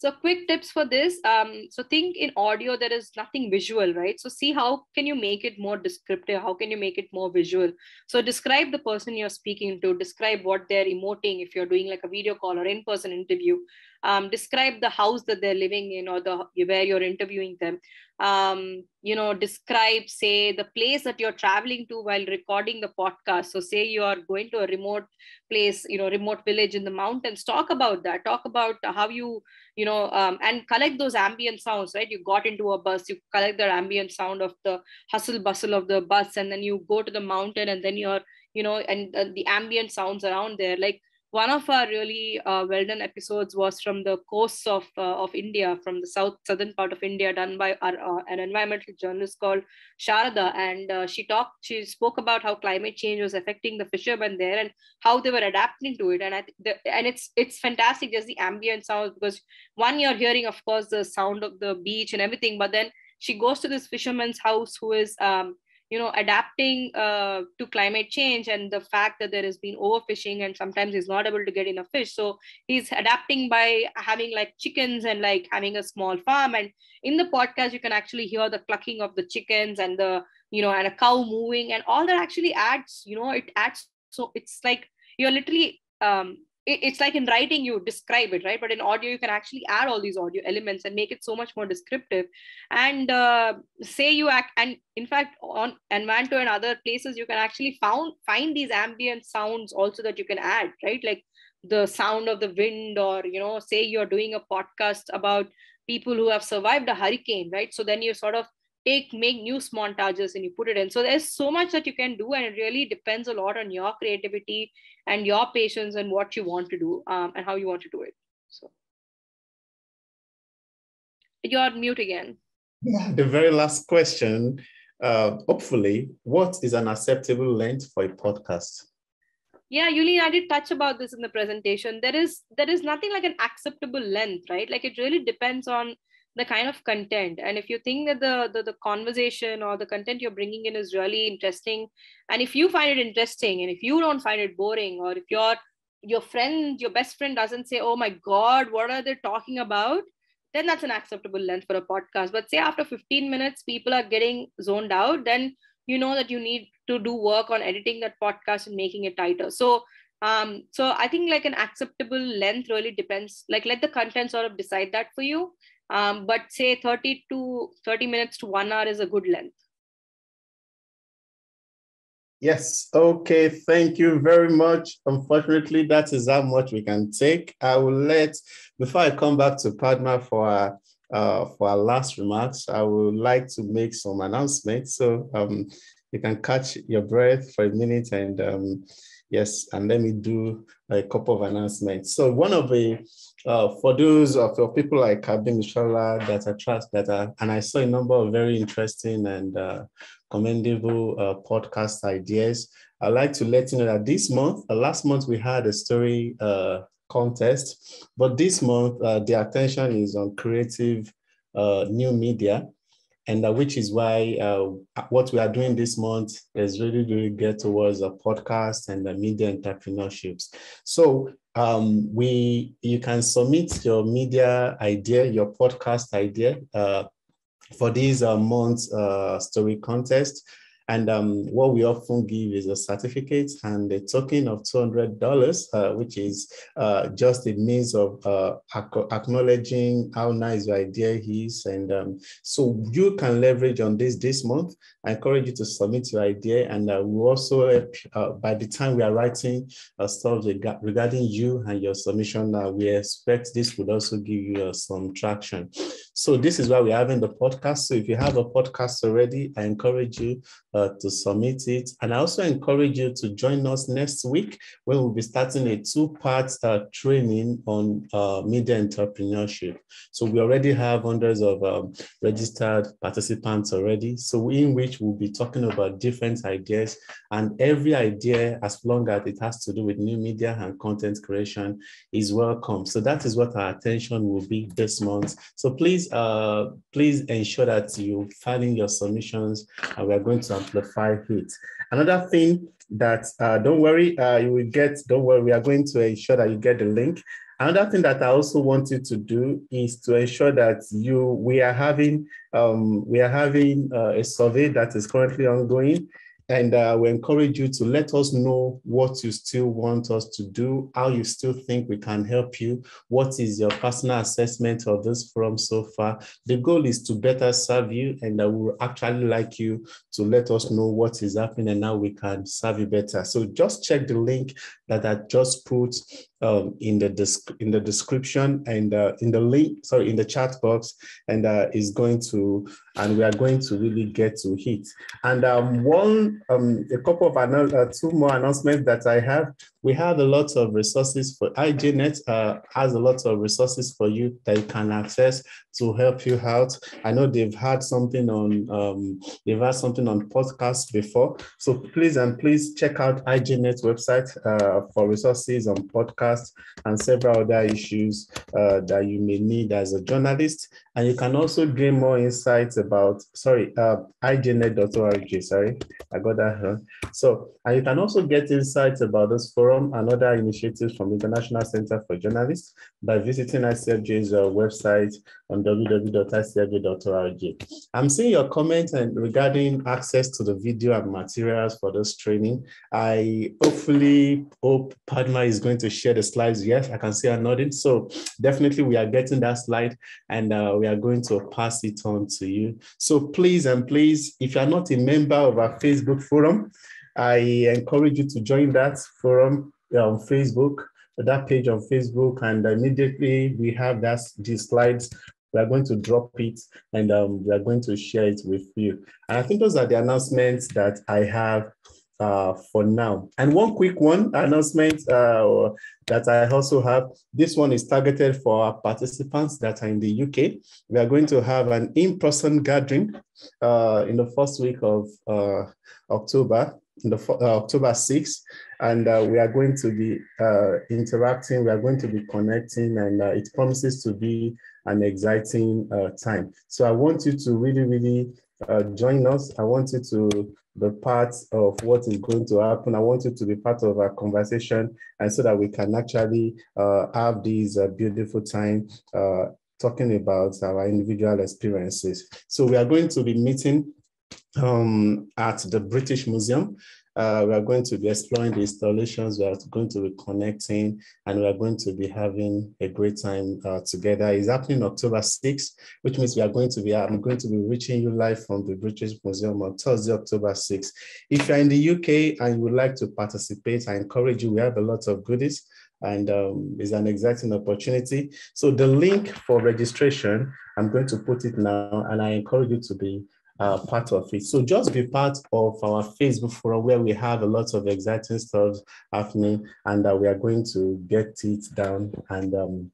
So quick tips for this. Um, so think in audio, there is nothing visual, right? So see how can you make it more descriptive? How can you make it more visual? So describe the person you're speaking to, describe what they're emoting if you're doing like a video call or in-person interview. Um, describe the house that they're living in or the where you're interviewing them um, you know, describe, say, the place that you're traveling to while recording the podcast. So, say you are going to a remote place, you know, remote village in the mountains. Talk about that. Talk about how you, you know, um, and collect those ambient sounds, right? You got into a bus, you collect the ambient sound of the hustle bustle of the bus, and then you go to the mountain, and then you're, you know, and uh, the ambient sounds around there. Like, one of our really uh, well done episodes was from the coasts of uh, of India, from the south southern part of India, done by our, uh, an environmental journalist called Sharada, and uh, she talked, she spoke about how climate change was affecting the fishermen there and how they were adapting to it, and I the, and it's it's fantastic just the ambient sounds because one you're hearing, of course, the sound of the beach and everything, but then she goes to this fisherman's house who is um, you know adapting uh, to climate change and the fact that there has been overfishing and sometimes he's not able to get enough fish. So he's adapting by having like chickens and like having a small farm. And in the podcast you can actually hear the clucking of the chickens and the you know and a cow moving and all that actually adds you know it adds so it's like you're literally um, it's like in writing you describe it right? But in audio you can actually add all these audio elements and make it so much more descriptive. And uh, say you act and in fact on Envato and other places you can actually found find these ambient sounds also that you can add right? Like the sound of the wind or you know say you're doing a podcast about people who have survived a hurricane right? So then you sort of take make news montages and you put it in. So there's so much that you can do and it really depends a lot on your creativity and your patience and what you want to do um, and how you want to do it. So you're mute again. Yeah the very last question uh, hopefully what is an acceptable length for a podcast? Yeah Yulene, i did touch about this in the presentation. There is there is nothing like an acceptable length right? Like it really depends on the kind of content. And if you think that the, the, the conversation or the content you're bringing in is really interesting and if you find it interesting and if you don't find it boring or if your your friend your best friend doesn't say oh my god what are they talking about? then that's an acceptable length for a podcast. But say after 15 minutes people are getting zoned out then you know that you need to do work on editing that podcast and making it tighter. So um so i think like an acceptable length really depends like let the content sort of decide that for you um, but say 30 to 30 minutes to one hour is a good length. Yes. Okay. Thank you very much. Unfortunately, that is how much we can take. I will let, before I come back to Padma for our, uh, for our last remarks, I would like to make some announcements. So um, you can catch your breath for a minute and um, yes, and let me do a couple of announcements. So one of the uh, for those of for people like Abim Mishala that are trust that are, and I saw a number of very interesting and uh, commendable uh, podcast ideas. I'd like to let you know that this month, uh, last month we had a story uh, contest, but this month uh, the attention is on creative new media and uh, which is why uh, what we are doing this month is really really get towards a podcast and the media entrepreneurships. So um, we you can submit your media idea, your podcast idea uh, for this uh, month's uh, story contest. And um, what we often give is a certificate and a token of $200, uh, which is uh, just a means of uh, acknowledging how nice your idea is. And um, so you can leverage on this this month. I encourage you to submit your idea. And uh, we also, uh, by the time we are writing uh, stuff regarding you and your submission, we expect this would also give you some traction. So this is why we're having the podcast. So if you have a podcast already, I encourage you uh, to submit it. And I also encourage you to join us next week when we'll be starting a two-part uh, training on uh, media entrepreneurship. So we already have hundreds of um, registered participants already. So in which we'll be talking about different ideas and every idea, as long as it has to do with new media and content creation is welcome. So that is what our attention will be this month. So please, uh, please ensure that you file in your submissions and we are going to amplify it. Another thing that, uh, don't worry, uh, you will get, don't worry, we are going to ensure that you get the link. Another thing that I also want you to do is to ensure that you, we are having, um, we are having uh, a survey that is currently ongoing. And uh, we encourage you to let us know what you still want us to do, how you still think we can help you, what is your personal assessment of this forum so far. The goal is to better serve you, and I would actually like you to let us know what is happening and how we can serve you better. So just check the link that I just put um, in the in the description and uh, in the link, sorry, in the chat box, and uh, is going to, and we are going to really get to hit. And um, one, um, a couple of uh, two more announcements that I have. We have a lot of resources for IJNet uh, has a lot of resources for you that you can access to help you out. I know they've had something on um, they've had something on podcast before. So please and please check out IJNet website uh, for resources on podcast and several other issues uh, that you may need as a journalist. And you can also gain more insights about, sorry, uh, ijnet.org, sorry, I got that. Huh? So, and you can also get insights about this forum and other initiatives from International Center for Journalists by visiting ICFJ's uh, website on www.icfj.org. I'm seeing your comment and regarding access to the video and materials for this training. I hopefully hope Padma is going to share the slides. Yes, I can see her nodding. So definitely we are getting that slide and uh, we are going to pass it on to you. So please and please, if you are not a member of our Facebook forum, I encourage you to join that forum on Facebook, that page on Facebook, and immediately we have that these slides. We are going to drop it and um, we are going to share it with you. And I think those are the announcements that I have uh, for now. And one quick one announcement uh, that I also have. This one is targeted for our participants that are in the UK. We are going to have an in-person gathering uh, in the first week of uh, October, in the uh, October 6th, and uh, we are going to be interacting. We are going to be connecting, and it promises to be an exciting time. So I want you to really, really join us. I want you to be part of what is going to happen. I want you to be part of our conversation and so that we can actually uh, have these uh, beautiful time uh, talking about our individual experiences. So we are going to be meeting um, at the British Museum uh, we are going to be exploring the installations, we are going to be connecting, and we are going to be having a great time uh, together. It's happening October 6th, which means we are going to be, I'm going to be reaching you live from the British Museum on Thursday, October 6th. If you're in the UK and you would like to participate, I encourage you, we have a lot of goodies and um, it's an exciting opportunity. So the link for registration, I'm going to put it now, and I encourage you to be uh, part of it. So just be part of our Facebook forum where we have a lot of exciting stuff happening and uh, we are going to get it down. And um,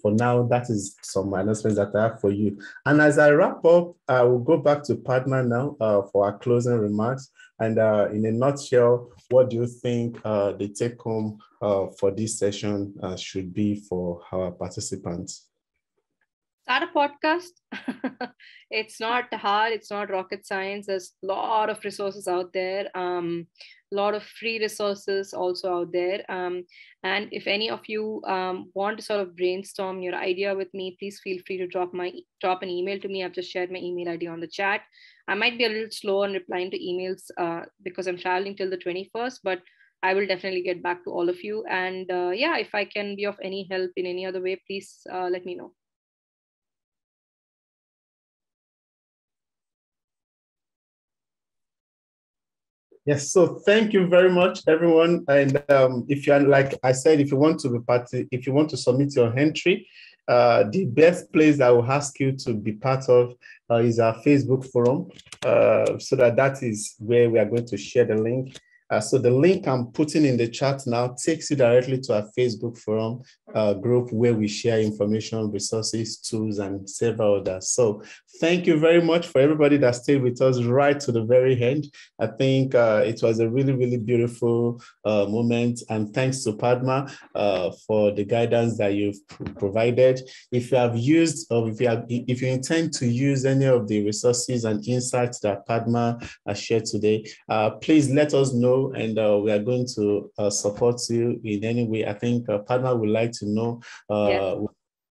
for now, that is some announcements that I have for you. And as I wrap up, I will go back to Padma now uh, for our closing remarks. And uh, in a nutshell, what do you think uh, the take home uh, for this session uh, should be for our participants? Start a podcast. It's not hard it's not rocket science. There's a lot of resources out there um, a lot of free resources also out there. Um, and if any of you um, want to sort of brainstorm your idea with me please feel free to drop my drop an email to me. I've just shared my email id on the chat. I might be a little slow on replying to emails uh, because i'm traveling till the 21st but I will definitely get back to all of you. And uh, yeah, if I can be of any help in any other way, please uh, let me know. Yes, so thank you very much, everyone. And um, if you are like I said, if you want to be part, if you want to submit your entry, uh, the best place I will ask you to be part of uh, is our Facebook forum, uh, so that that is where we are going to share the link. Uh, so the link I'm putting in the chat now takes you directly to our Facebook forum uh, group where we share information, resources, tools, and several others. So thank you very much for everybody that stayed with us right to the very end. I think uh, it was a really, really beautiful uh, moment. And thanks to Padma uh, for the guidance that you've provided. If you have used or if you have, if you intend to use any of the resources and insights that Padma has shared today, uh, please let us know and uh, we are going to uh, support you in any way. I think uh, Padma would like to know uh, yes.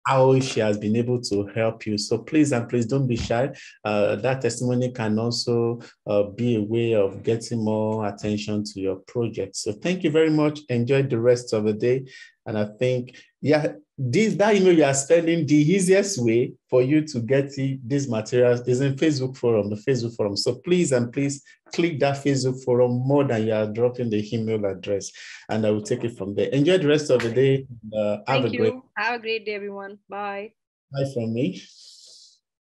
how she has been able to help you. So please and please don't be shy. Uh, that testimony can also uh, be a way of getting more attention to your project. So thank you very much. Enjoy the rest of the day. And I think, yeah, this that email you are spending, the easiest way for you to get these materials is in Facebook forum, the Facebook forum. So please and please click that Facebook forum more than you are dropping the email address, and I will take it from there. Enjoy the rest of the day. Uh, have Thank a you. Great- have a great day, everyone. Bye. Bye from me.